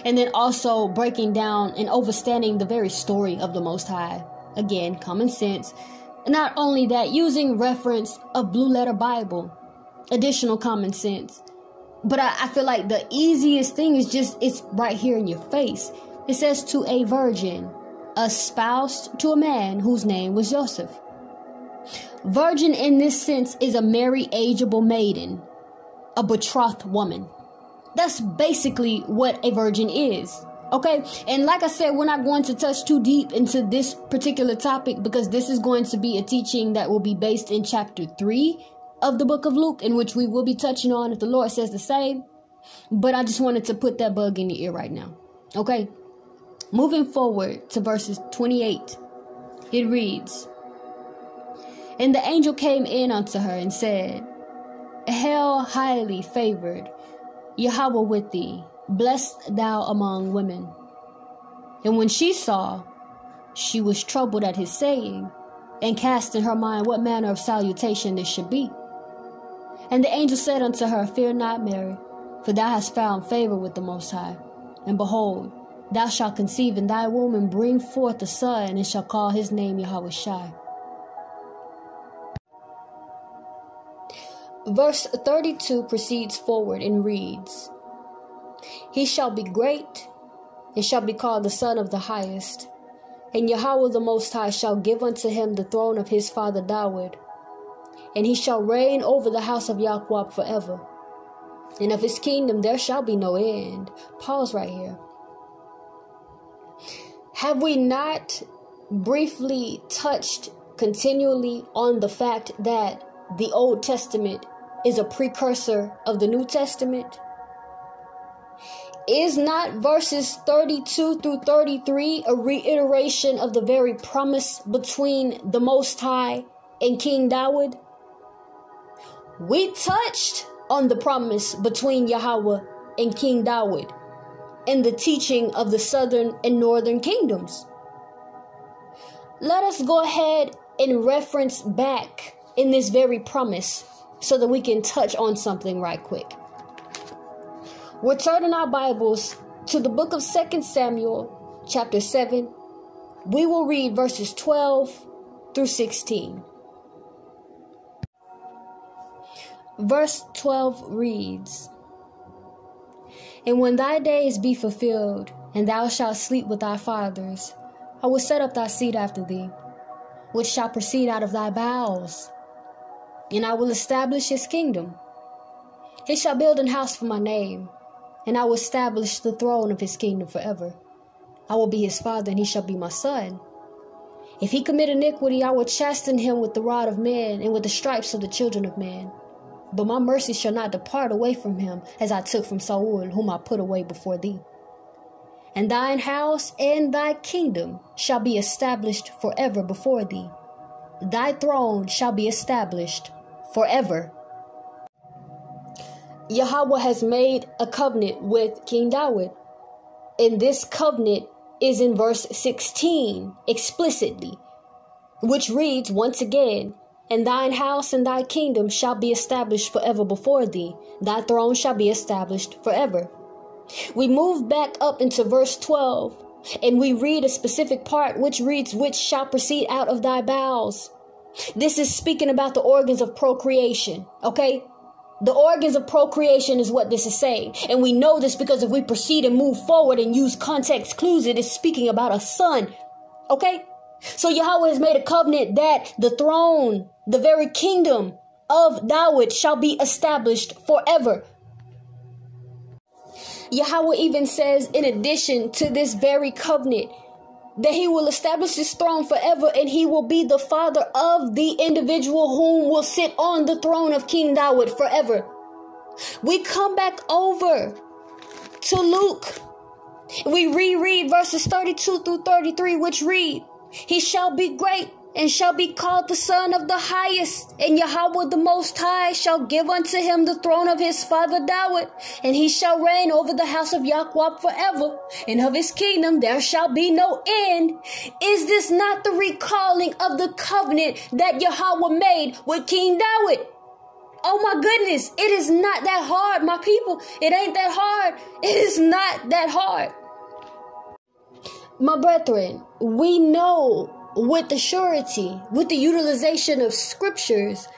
and then also breaking down and understanding the very story of the Most High. Again, common sense not only that, using reference of Blue Letter Bible, additional common sense. But I, I feel like the easiest thing is just it's right here in your face. It says to a virgin, espoused to a man whose name was Joseph. Virgin in this sense is a married ageable maiden, a betrothed woman. That's basically what a virgin is. Okay, and like I said, we're not going to touch too deep into this particular topic because this is going to be a teaching that will be based in chapter 3 of the book of Luke, in which we will be touching on if the Lord says the same. But I just wanted to put that bug in your ear right now. Okay, moving forward to verses 28, it reads And the angel came in unto her and said, Hail, highly favored, Yahawah with thee Blessed thou among women. And when she saw, she was troubled at his saying, and cast in her mind what manner of salutation this should be. And the angel said unto her, Fear not, Mary, for thou hast found favor with the Most High. And behold, thou shalt conceive in thy womb and bring forth a son, and shall call his name Yahawashi. Verse 32 proceeds forward and reads, he shall be great, and shall be called the Son of the Highest. And Yahawah the Most High shall give unto him the throne of his father David, and he shall reign over the house of Yahawah forever. And of his kingdom there shall be no end. Pause right here. Have we not briefly touched continually on the fact that the Old Testament is a precursor of the New Testament? Is not verses 32 through 33 a reiteration of the very promise between the Most High and King Dawood? We touched on the promise between Yahawah and King Dawood and the teaching of the southern and northern kingdoms. Let us go ahead and reference back in this very promise so that we can touch on something right quick. We're turning our Bibles to the book of 2 Samuel, chapter 7. We will read verses 12 through 16. Verse 12 reads And when thy days be fulfilled, and thou shalt sleep with thy fathers, I will set up thy seed after thee, which shall proceed out of thy bowels, and I will establish his kingdom. He shall build an house for my name, and I will establish the throne of his kingdom forever. I will be his father, and he shall be my son. If he commit iniquity, I will chasten him with the rod of men and with the stripes of the children of men. But my mercy shall not depart away from him, as I took from Saul, whom I put away before thee. And thine house and thy kingdom shall be established forever before thee. Thy throne shall be established forever. Yahawah has made a covenant with King David. And this covenant is in verse 16 explicitly, which reads once again, and thine house and thy kingdom shall be established forever before thee. Thy throne shall be established forever. We move back up into verse 12 and we read a specific part which reads, Which shall proceed out of thy bowels. This is speaking about the organs of procreation, okay? The organs of procreation is what this is saying. And we know this because if we proceed and move forward and use context clues, it is speaking about a son, okay? So Yahawah has made a covenant that the throne, the very kingdom of Dawood shall be established forever. Yahawah even says, in addition to this very covenant, that he will establish his throne forever and he will be the father of the individual whom will sit on the throne of King Dawood forever. We come back over to Luke. We reread verses 32 through 33, which read, he shall be great and shall be called the Son of the Highest. And Yahawah the Most High shall give unto him the throne of his father David, and he shall reign over the house of Yahawah forever, and of his kingdom there shall be no end. Is this not the recalling of the covenant that Yahawah made with King David? Oh my goodness, it is not that hard, my people. It ain't that hard. [laughs] It is not that hard. My brethren, we know with the surety, with the utilization of scriptures,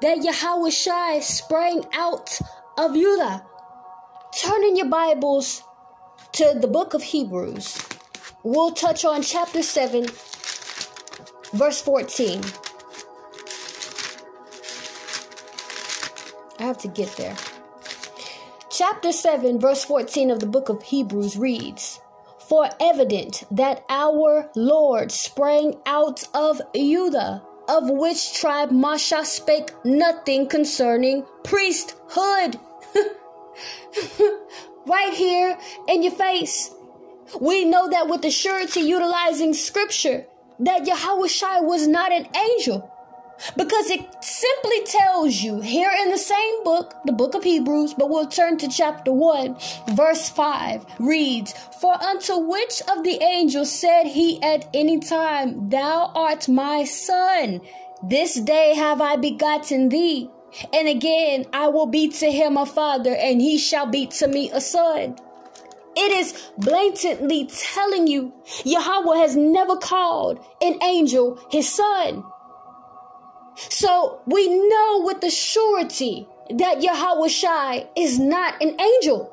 that Yahawashi sprang out of Judah. Turn in your Bibles to the book of Hebrews. We'll touch on chapter 7, verse 14. I have to get there. Chapter 7, verse 14 of the book of Hebrews reads for evident that our Lord sprang out of Judah, of which tribe Masha spake nothing concerning priesthood. [laughs] right here in your face. We know that with the surety utilizing scripture, that Yahawashi was not an angel. Because it simply tells you here in the same book, the book of Hebrews, but we'll turn to chapter 1, verse 5, reads, For unto which of the angels said he at any time, Thou art my son, this day have I begotten thee. And again, I will be to him a father, and he shall be to me a son. It is blatantly telling you Yahawah has never called an angel his son. So we know with the surety that Yahawashi is not an angel.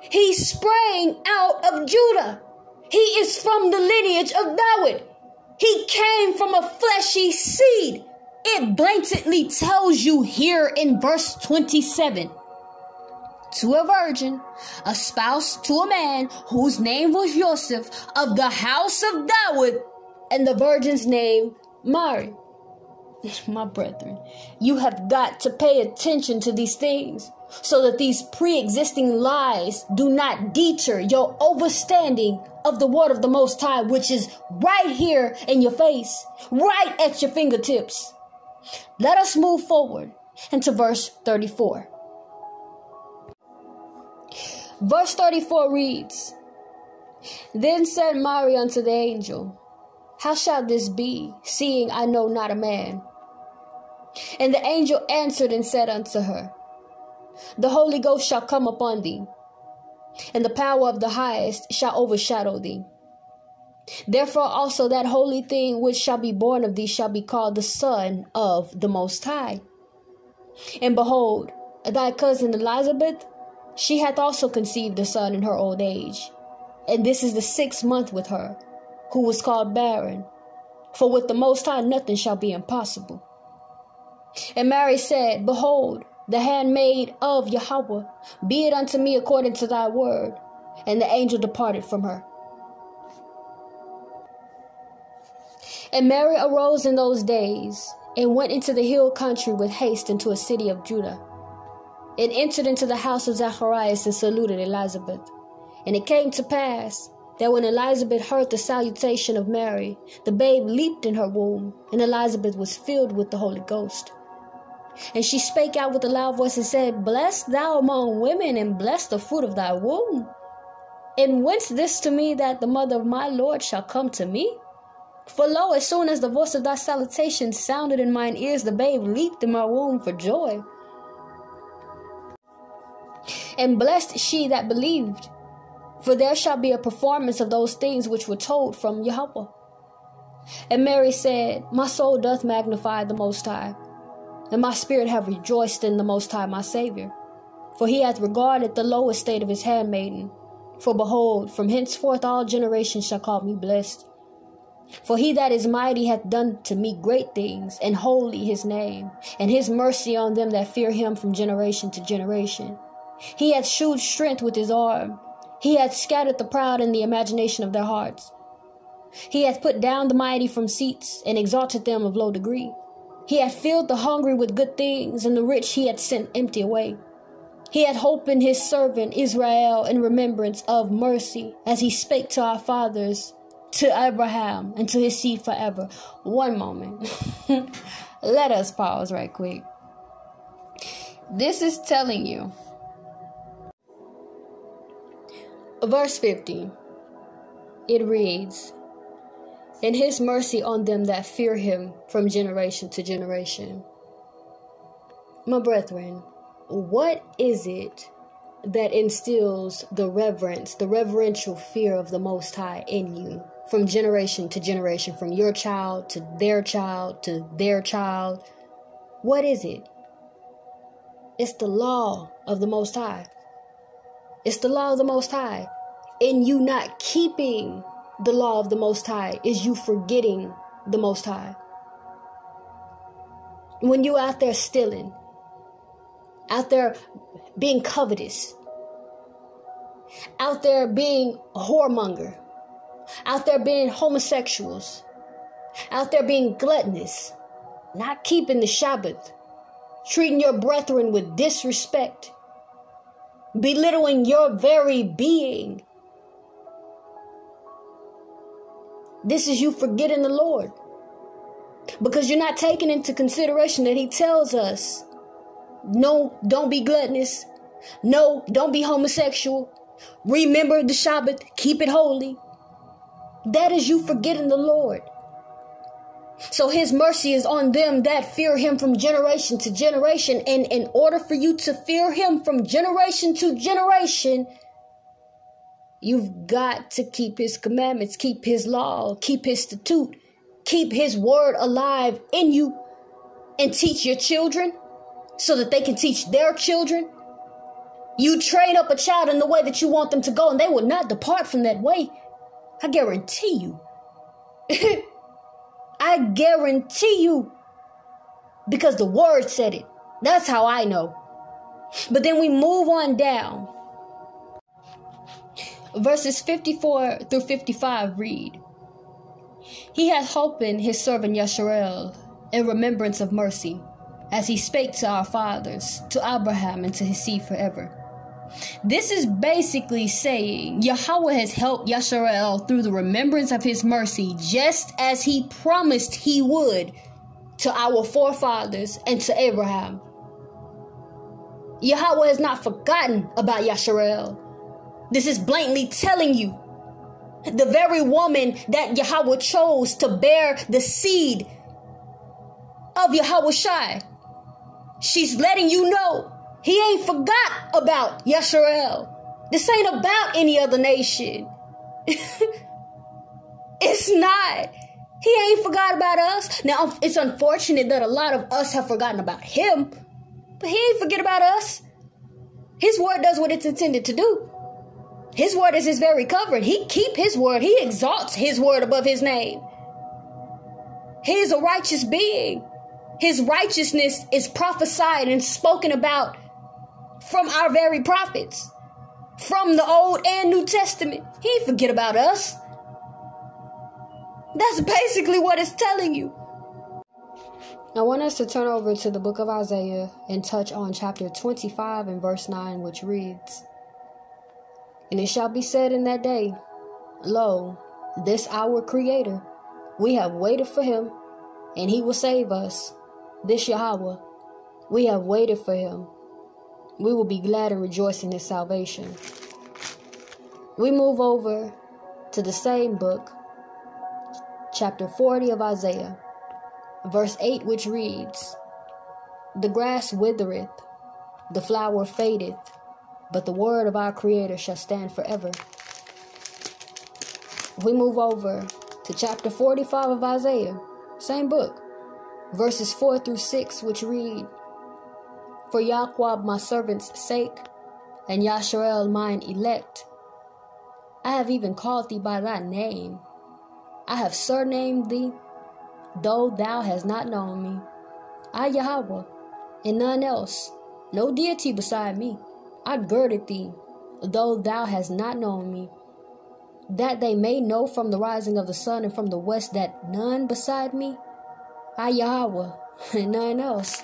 He sprang out of Judah. He is from the lineage of David. He came from a fleshy seed. It blatantly tells you here in verse 27 to a virgin, a spouse to a man whose name was Joseph of the house of David, and the virgin's name Mary. My brethren, you have got to pay attention to these things so that these pre existing lies do not deter your overstanding of the word of the Most High, which is right here in your face, right at your fingertips. Let us move forward into verse 34. Verse 34 reads Then said Mary unto the angel, How shall this be, seeing I know not a man? And the angel answered and said unto her, The Holy Ghost shall come upon thee, and the power of the highest shall overshadow thee. Therefore also that holy thing which shall be born of thee shall be called the Son of the Most High. And behold, thy cousin Elizabeth, she hath also conceived a son in her old age. And this is the sixth month with her, who was called barren. For with the Most High nothing shall be impossible. And Mary said, Behold, the handmaid of Yahawah, be it unto me according to thy word. And the angel departed from her. And Mary arose in those days and went into the hill country with haste into a city of Judah, and entered into the house of Zacharias and saluted Elizabeth. And it came to pass that when Elizabeth heard the salutation of Mary, the babe leaped in her womb, and Elizabeth was filled with the Holy Ghost. And she spake out with a loud voice and said, Blessed thou among women, and blessed the fruit of thy womb. And whence this to me that the mother of my Lord shall come to me? For lo, as soon as the voice of thy salutation sounded in mine ears, the babe leaped in my womb for joy. And blessed she that believed, for there shall be a performance of those things which were told from Yahawah. And Mary said, My soul doth magnify the Most High, and my spirit have rejoiced in the Most High my Saviour. For he hath regarded the low estate of his handmaiden. For behold, from henceforth all generations shall call me blessed. For he that is mighty hath done to me great things, and holy his name, and his mercy on them that fear him from generation to generation. He hath shewed strength with his arm, he hath scattered the proud in the imagination of their hearts. He hath put down the mighty from seats, and exalted them of low degree. He had filled the hungry with good things, and the rich he had sent empty away. He had hope in his servant Israel in remembrance of mercy, as he spake to our fathers to Abraham and to his seed forever. One moment. [laughs] Let us pause right quick. This is telling you. Verse 50. It reads, In his mercy on them that fear him from generation to generation. My brethren, what is it that instills the reverence, the reverential fear of the Most High in you? from generation to generation, from your child to their child to their child. What is it? It's the law of the Most High. It's the law of the Most High. In you not keeping the law of the Most High is you forgetting the Most High. When you out there stealing, out there being covetous, out there being a whoremonger, out there being homosexuals, out there being gluttonous, not keeping the Sabbath, treating your brethren with disrespect, belittling your very being. This is you forgetting the Lord. Because you're not taking into consideration that He tells us no, don't be gluttonous. No, don't be homosexual. Remember the Sabbath, keep it holy. That is you forgetting the Lord. So his mercy is on them that fear him from generation to generation. And in order for you to fear him from generation to generation, you've got to keep his commandments, keep his law, keep his statute, keep his word alive in you, and teach your children so that they can teach their children. You train up a child in the way that you want them to go, and they will not depart from that way. I guarantee you. [laughs] I guarantee you. Because the word said it. That's how I know. But then we move on down. Verses 54 through 55 read He hath in his servant Yasharel in remembrance of mercy, as he spake to our fathers, to Abraham, and to his seed forever. This is basically saying Yahawah has helped Yasharel through the remembrance of his mercy, just as he promised he would to our forefathers and to Abraham. Yahawah has not forgotten about Yasharel. This is blatantly telling you the very woman that Yahawah chose to bear the seed of Yahawashi. She's letting you know he ain't forgot about Yasharel. This ain't about any other nation. [laughs] it's not. He ain't forgot about us. Now, um, it's unfortunate that a lot of us have forgotten about him, but he ain't forget about us. His word does what it's intended to do. His word is his very covering. He keep his word. He exalts his word above his name. He is a righteous being. His righteousness is prophesied and spoken about from our very prophets, from the Old and New Testament. He forget about us. That's basically what it's telling you. I want us to turn over to the book of Isaiah and touch on chapter 25 and verse 9, which reads And it shall be said in that day, Lo, this our Creator, we have waited for him, and he will save us. This Yahawah, we have waited for him. We will be glad and rejoice in his salvation. We move over to the same book, chapter 40 of Isaiah, verse 8, which reads The grass withereth, the flower fadeth, but the word of our Creator shall stand forever. We move over to chapter 45 of Isaiah, same book, verses 4 through 6, which read For Yahawah my servant's sake, and Yasharel mine elect, I have even called thee by thy name. I have surnamed thee, though thou hast not known me. I, Yahawah, and none else, no deity beside me. I girded thee, though thou hast not known me, that they may know from the rising of the sun and from the west that none beside me. I, Yahawah, and none else.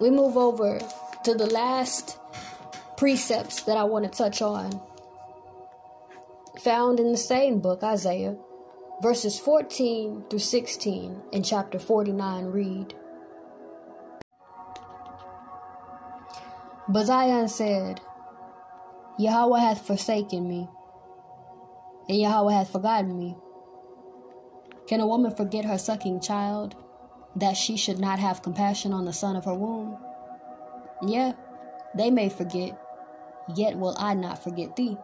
We move over to the last precepts that I want to touch on found in the same book, Isaiah, verses 14 through 16 in chapter 49 read But Zion said, Yahawah hath forsaken me, and Yahawah hath forgotten me. Can a woman forget her sucking child, that she should not have compassion on the son of her womb? Yeah, they may forget, yet will I not forget thee.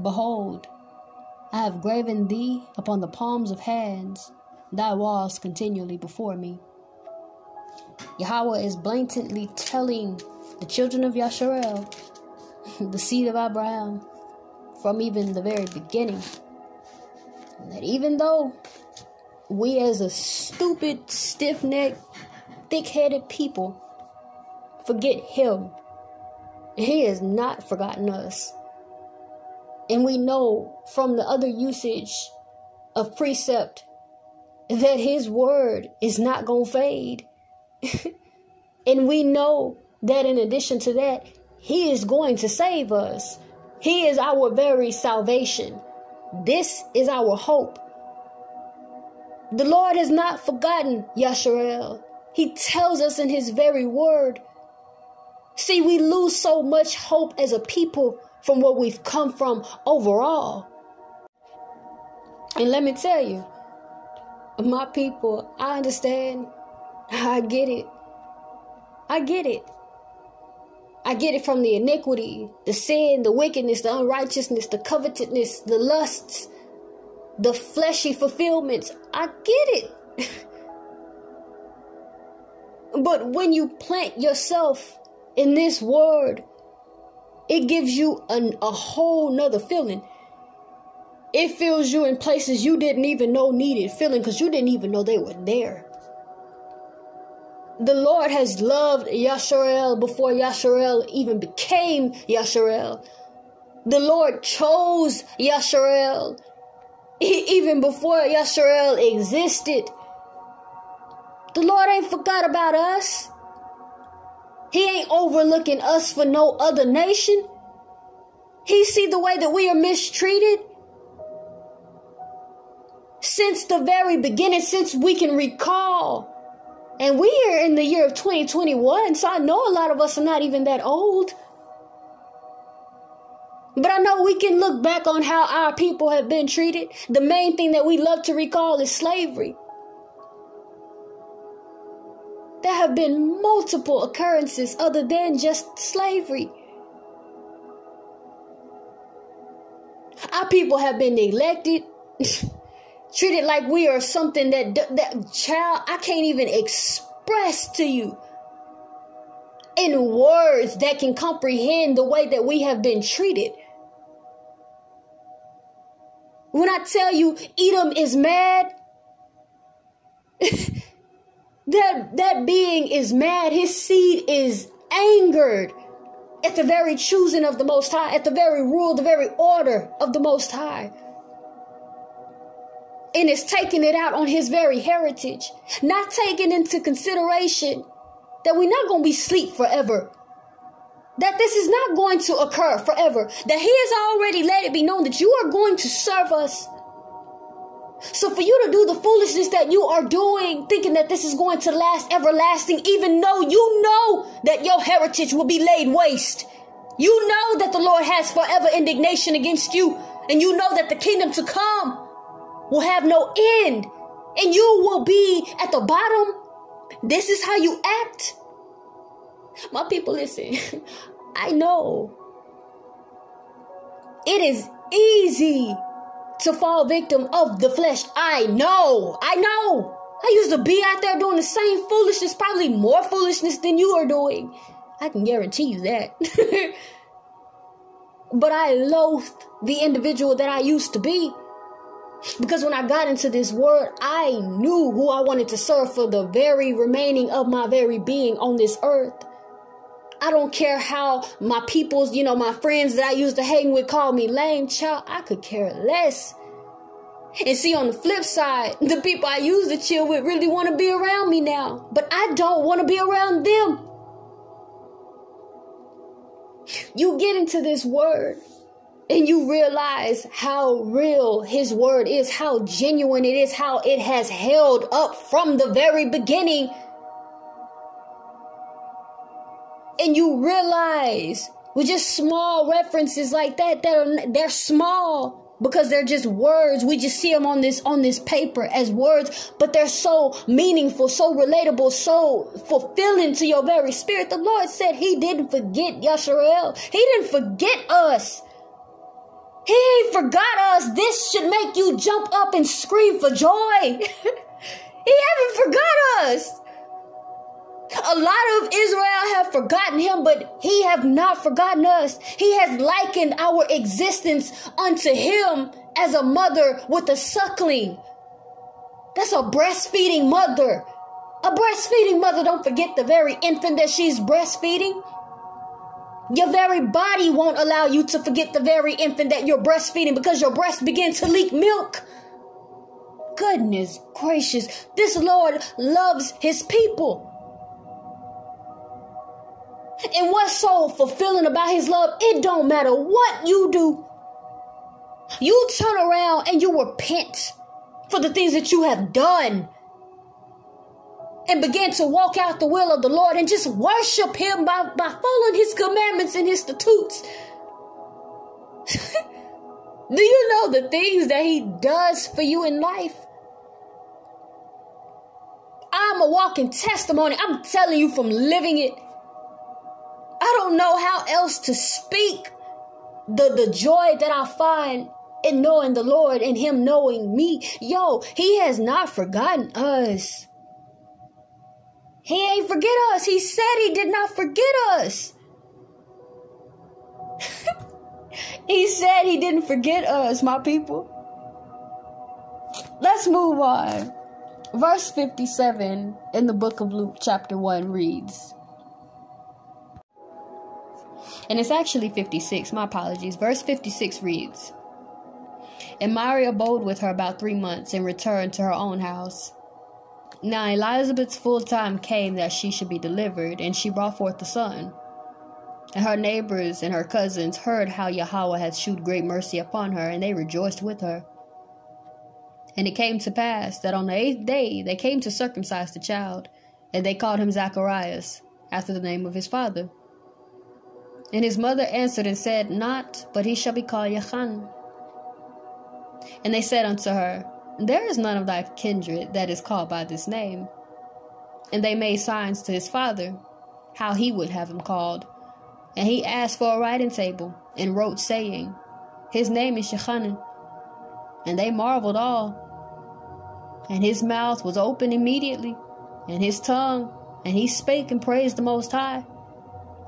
Behold, I have graven thee upon the palms of hands, thy walls continually before me. Yahawah is blatantly telling the children of Yasharel, [laughs] the seed of Abraham, from even the very beginning, that even though we as a stupid, stiff necked, thick headed people forget him, he has not forgotten us. And we know from the other usage of precept that his word is not going to fade. [laughs] and we know that in addition to that, he is going to save us. He is our very salvation. This is our hope. The Lord has not forgotten Yasharel. He tells us in his very word. See, we lose so much hope as a people from what we've come from overall. And let me tell you, my people, I understand. I get it. I get it. I get it from the iniquity, the sin, the wickedness, the unrighteousness, the covetousness, the lusts, the fleshy fulfillments. I get it. [laughs] but when you plant yourself in this word, it gives you an, a whole nother feeling. It fills you in places you didn't even know needed feeling because you didn't even know they were there. The Lord has loved Yasharel before Yasharel even became Yasharel. The Lord chose Yasharel even before Yasharel existed. The Lord ain't forgot about us. He ain't overlooking us for no other nation. He see the way that we are mistreated. since the very beginning, since we can recall. And we are in the year of 2021, so I know a lot of us are not even that old. But I know we can look back on how our people have been treated. The main thing that we love to recall is slavery. There have been multiple occurrences other than just slavery. Our people have been neglected, [laughs] treated like we are something that that child I can't even express to you in words that can comprehend the way that we have been treated. When I tell you Edom is mad, [laughs] that that being is mad. His seed is angered at the very choosing of the Most High, at the very rule, the very order of the Most High. And is taking it out on his very heritage, not taking into consideration that we're not going to be asleep forever. That this is not going to occur forever. That he has already let it be known that you are going to serve us so for you to do the foolishness that you are doing, thinking that this is going to last everlasting, even though you know that your heritage will be laid waste. You know that the Lord has forever indignation against you, and you know that the kingdom to come will have no end, and you will be at the bottom. This is how you act. My people, listen. [laughs] I know it is easy to fall victim of the flesh. I know. I know. I used to be out there doing the same foolishness, probably more foolishness than you are doing. I can guarantee you that. [laughs] but I loathed the individual that I used to be. Because when I got into this word, I knew who I wanted to serve for the very remaining of my very being on this earth. I don't care how my peoples, you know, my friends that I used to hang with call me lame, child. I could care less. And see, on the flip side, [laughs] the people I used to chill with really want to be around me now. But I don't want to be around them. You get into this word and you realize how real his word is, how genuine it is, how it has held up from the very beginning. And you realize with just small references like that are they're small because they're just words. We just see them on this on this paper as words but they're so meaningful so relatable so fulfilling to your very spirit. The lord said he didn't forget yasharel. He didn't forget us he forgot us this should make you jump up and scream for joy [laughs] he haven't forgot us a lot of Israel have forgotten him, but he have not forgotten us. He has likened our existence unto him as a mother with a suckling. That's a breastfeeding mother. A breastfeeding mother, don't forget the very infant that she's breastfeeding. Your very body won't allow you to forget the very infant that you're breastfeeding because your breast begins to leak milk. Goodness gracious, this Lord loves his people. And what's so fulfilling about his love, it don't matter what you do. You turn around and you repent for the things that you have done and begin to walk out the will of the Lord and just worship him by, by following his commandments and his statutes. [laughs] do you know the things that he does for you in life? I'm a walking testimony. I'm telling you from living it. I don't know how else to speak the, the joy that I find in knowing the Lord and Him knowing me. Yo, He has not forgotten us. He ain't forget us. He said He did not forget us. [laughs] he said He didn't forget us, my people. Let's move on. Verse 57 in the book of Luke, chapter 1 reads and it's actually 56. My apologies. Verse 56 reads And Mary abode with her about three months and returned to her own house. Now Elizabeth's full time came that she should be delivered, and she brought forth a son. And her neighbors and her cousins heard how Yahawah had shewed great mercy upon her, and they rejoiced with her. And it came to pass that on the eighth day they came to circumcise the child, and they called him Zacharias, after the name of his father. And his mother answered and said, Not, but he shall be called Yachan. And they said unto her, There is none of thy kindred that is called by this name. And they made signs to his father, how he would have him called. And he asked for a writing table, and wrote, saying, His name is Shechanan. And they marveled all. And his mouth was open immediately, and his tongue, and he spake and praised the Most High.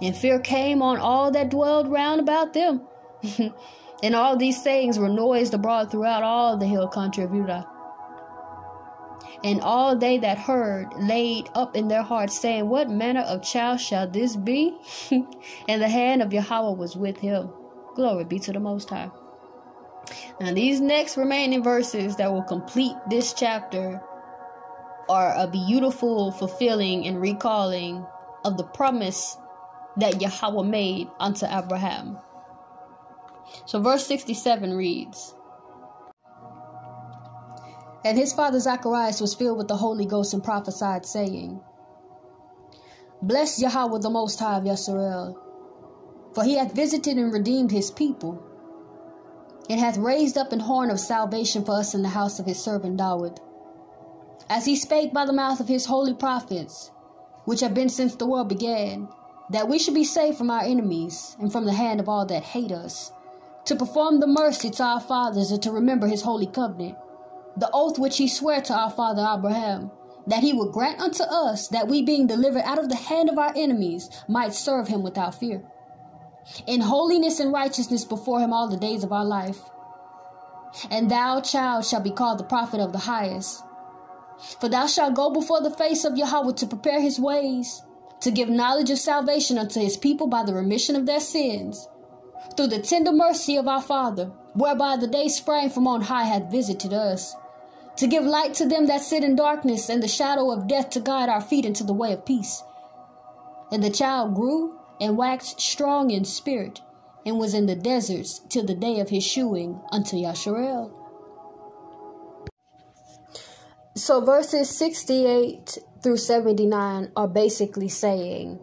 And fear came on all that dwelled round about them. [laughs] and all these sayings were noised abroad throughout all the hill country of Judah. And all they that heard laid up in their hearts, saying, What manner of child shall this be? [laughs] and the hand of Yahawah was with him. Glory be to the Most High. Now, these next remaining verses that will complete this chapter are a beautiful fulfilling and recalling of the promise that Yahawah made unto Abraham. So, verse 67 reads And his father Zacharias was filled with the Holy Ghost and prophesied, saying, Bless Yahawah the Most High of Yisrael, for he hath visited and redeemed his people, and hath raised up an horn of salvation for us in the house of his servant David, as he spake by the mouth of his holy prophets, which have been since the world began, that we should be saved from our enemies and from the hand of all that hate us, to perform the mercy to our fathers and to remember his holy covenant, the oath which he sware to our father Abraham, that he would grant unto us that we, being delivered out of the hand of our enemies, might serve him without fear, in holiness and righteousness before him all the days of our life. And thou, child, shalt be called the prophet of the highest. For thou shalt go before the face of Yahawah to prepare his ways to give knowledge of salvation unto his people by the remission of their sins, through the tender mercy of our Father, whereby the day sprang from on high hath visited us, to give light to them that sit in darkness and the shadow of death to guide our feet into the way of peace. And the child grew and waxed strong in spirit, and was in the deserts till the day of his shewing unto Yasharel. So verses 68 through 79 are basically saying,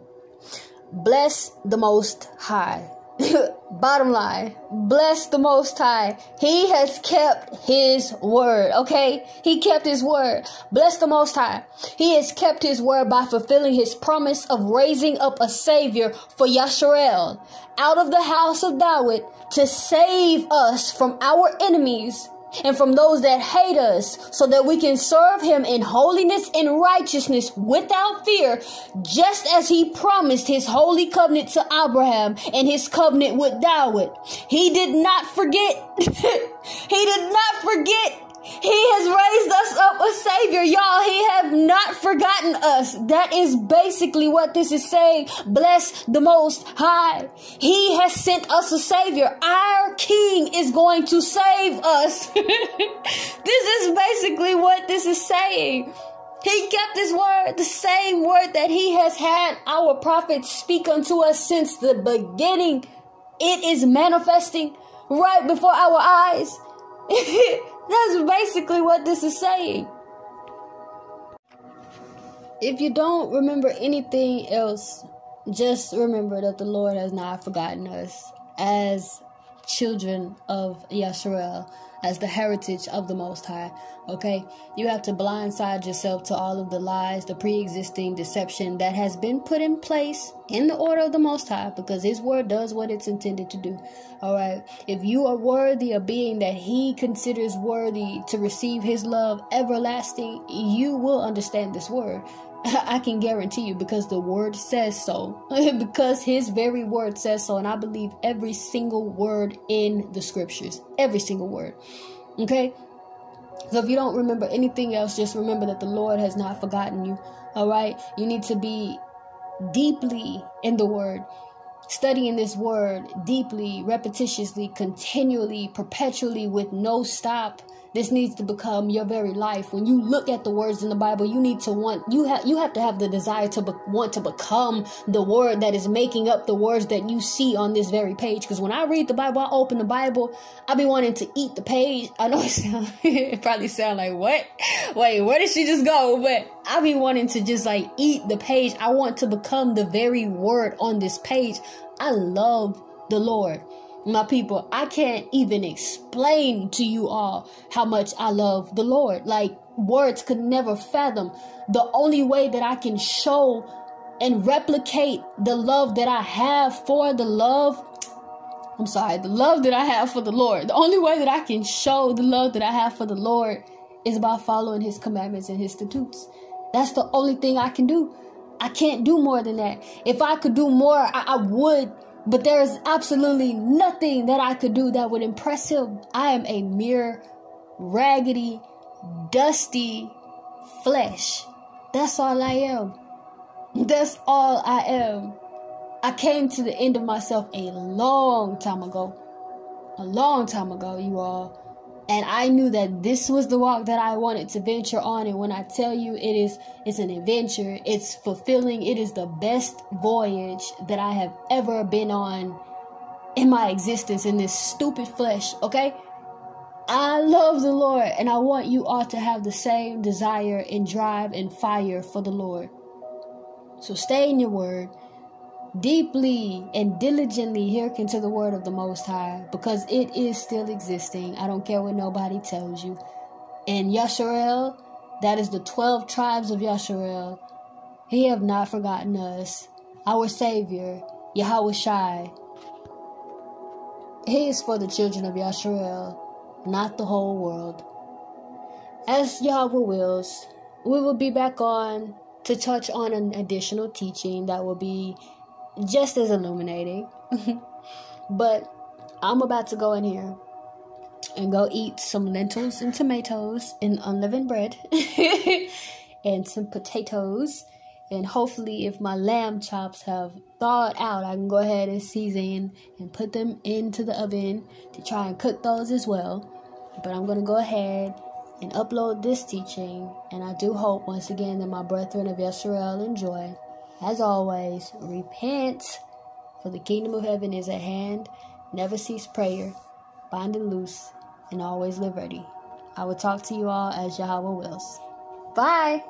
Bless the Most High. [laughs] Bottom line, bless the Most High. He has kept His word, okay? He kept His word. Bless the Most High. He has kept His word by fulfilling His promise of raising up a Savior for Yasharel out of the house of David to save us from our enemies and from those that hate us, so that we can serve him in holiness and righteousness without fear, just as he promised his holy covenant to Abraham and his covenant with David. He did not forget. [laughs] he did not forget he has raised us up a savior, y'all. He have not forgotten us. That is basically what this is saying. Bless the most high. He has sent us a savior. Our king is going to save us. [laughs] this is basically what this is saying. He kept his word, the same word that he has had our prophets speak unto us since the beginning. It is manifesting right before our eyes. [laughs] That's basically what this is saying. If you don't remember anything else, just remember that the Lord has not forgotten us as children of Yasharel as the heritage of the Most High. Okay? You have to blindside yourself to all of the lies, the pre existing deception that has been put in place in the order of the Most High because His word does what it's intended to do. Alright? If you are worthy of being that He considers worthy to receive His love everlasting, you will understand this word. [laughs] I can guarantee you because the word says so. [laughs] because his very word says so. And I believe every single word in the scriptures. Every single word. Okay? So if you don't remember anything else, just remember that the Lord has not forgotten you. All right? You need to be deeply in the word. Studying this word deeply, repetitiously, continually, perpetually, with no stop This needs to become your very life. When you look at the words in the Bible, you need to want you have you have to have the desire to be, want to become the word that is making up the words that you see on this very page. Because when I read the Bible, I open the Bible, I be wanting to eat the page. I know it sound [laughs] it probably sound like what? Wait, where did she just go? But I be wanting to just like eat the page. I want to become the very word on this page. I love the Lord my people, I can't even explain to you all how much I love the Lord. Like, words could never fathom. The only way that I can show and replicate the love that I have for the love, I'm sorry, the love that I have for the Lord. The only way that I can show the love that I have for the Lord is by following His commandments and His statutes. That's the only thing I can do. I can't do more than that. If I could do more, I, I would but there's absolutely nothing that I could do that would impress him. I am a mere raggedy, dusty flesh. That's all I am. That's all I am. I came to the end of myself a long time ago. A long time ago, you all. And I knew that this was the walk that I wanted to venture on. And when I tell you it is it's an adventure, it's fulfilling, it is the best voyage that I have ever been on in my existence in this stupid flesh, okay? I love the Lord and I want you all to have the same desire and drive and fire for the Lord. So stay in your word deeply and diligently hearken to the word of the Most High because it is still existing. I don't care what nobody tells you. And Yasharel, that is the 12 tribes of Yasharel, he have not forgotten us. Our Savior, Yahawashi. He is for the children of Yasharel, not the whole world. As Yahawah wills, we will be back on to touch on an additional teaching that will be just as illuminating. [laughs] but I'm about to go in here and go eat some lentils and tomatoes and unleavened bread [laughs] and some potatoes. And hopefully, if my lamb chops have thawed out, I can go ahead and season and put them into the oven to try and cook those as well. But I'm going to go ahead and upload this teaching. And I do hope, once again, that my brethren of Yisrael enjoy. As always, repent, for the kingdom of heaven is at hand. Never cease prayer, bind and loose, and always live ready. I will talk to you all as Yahawah wills. Bye.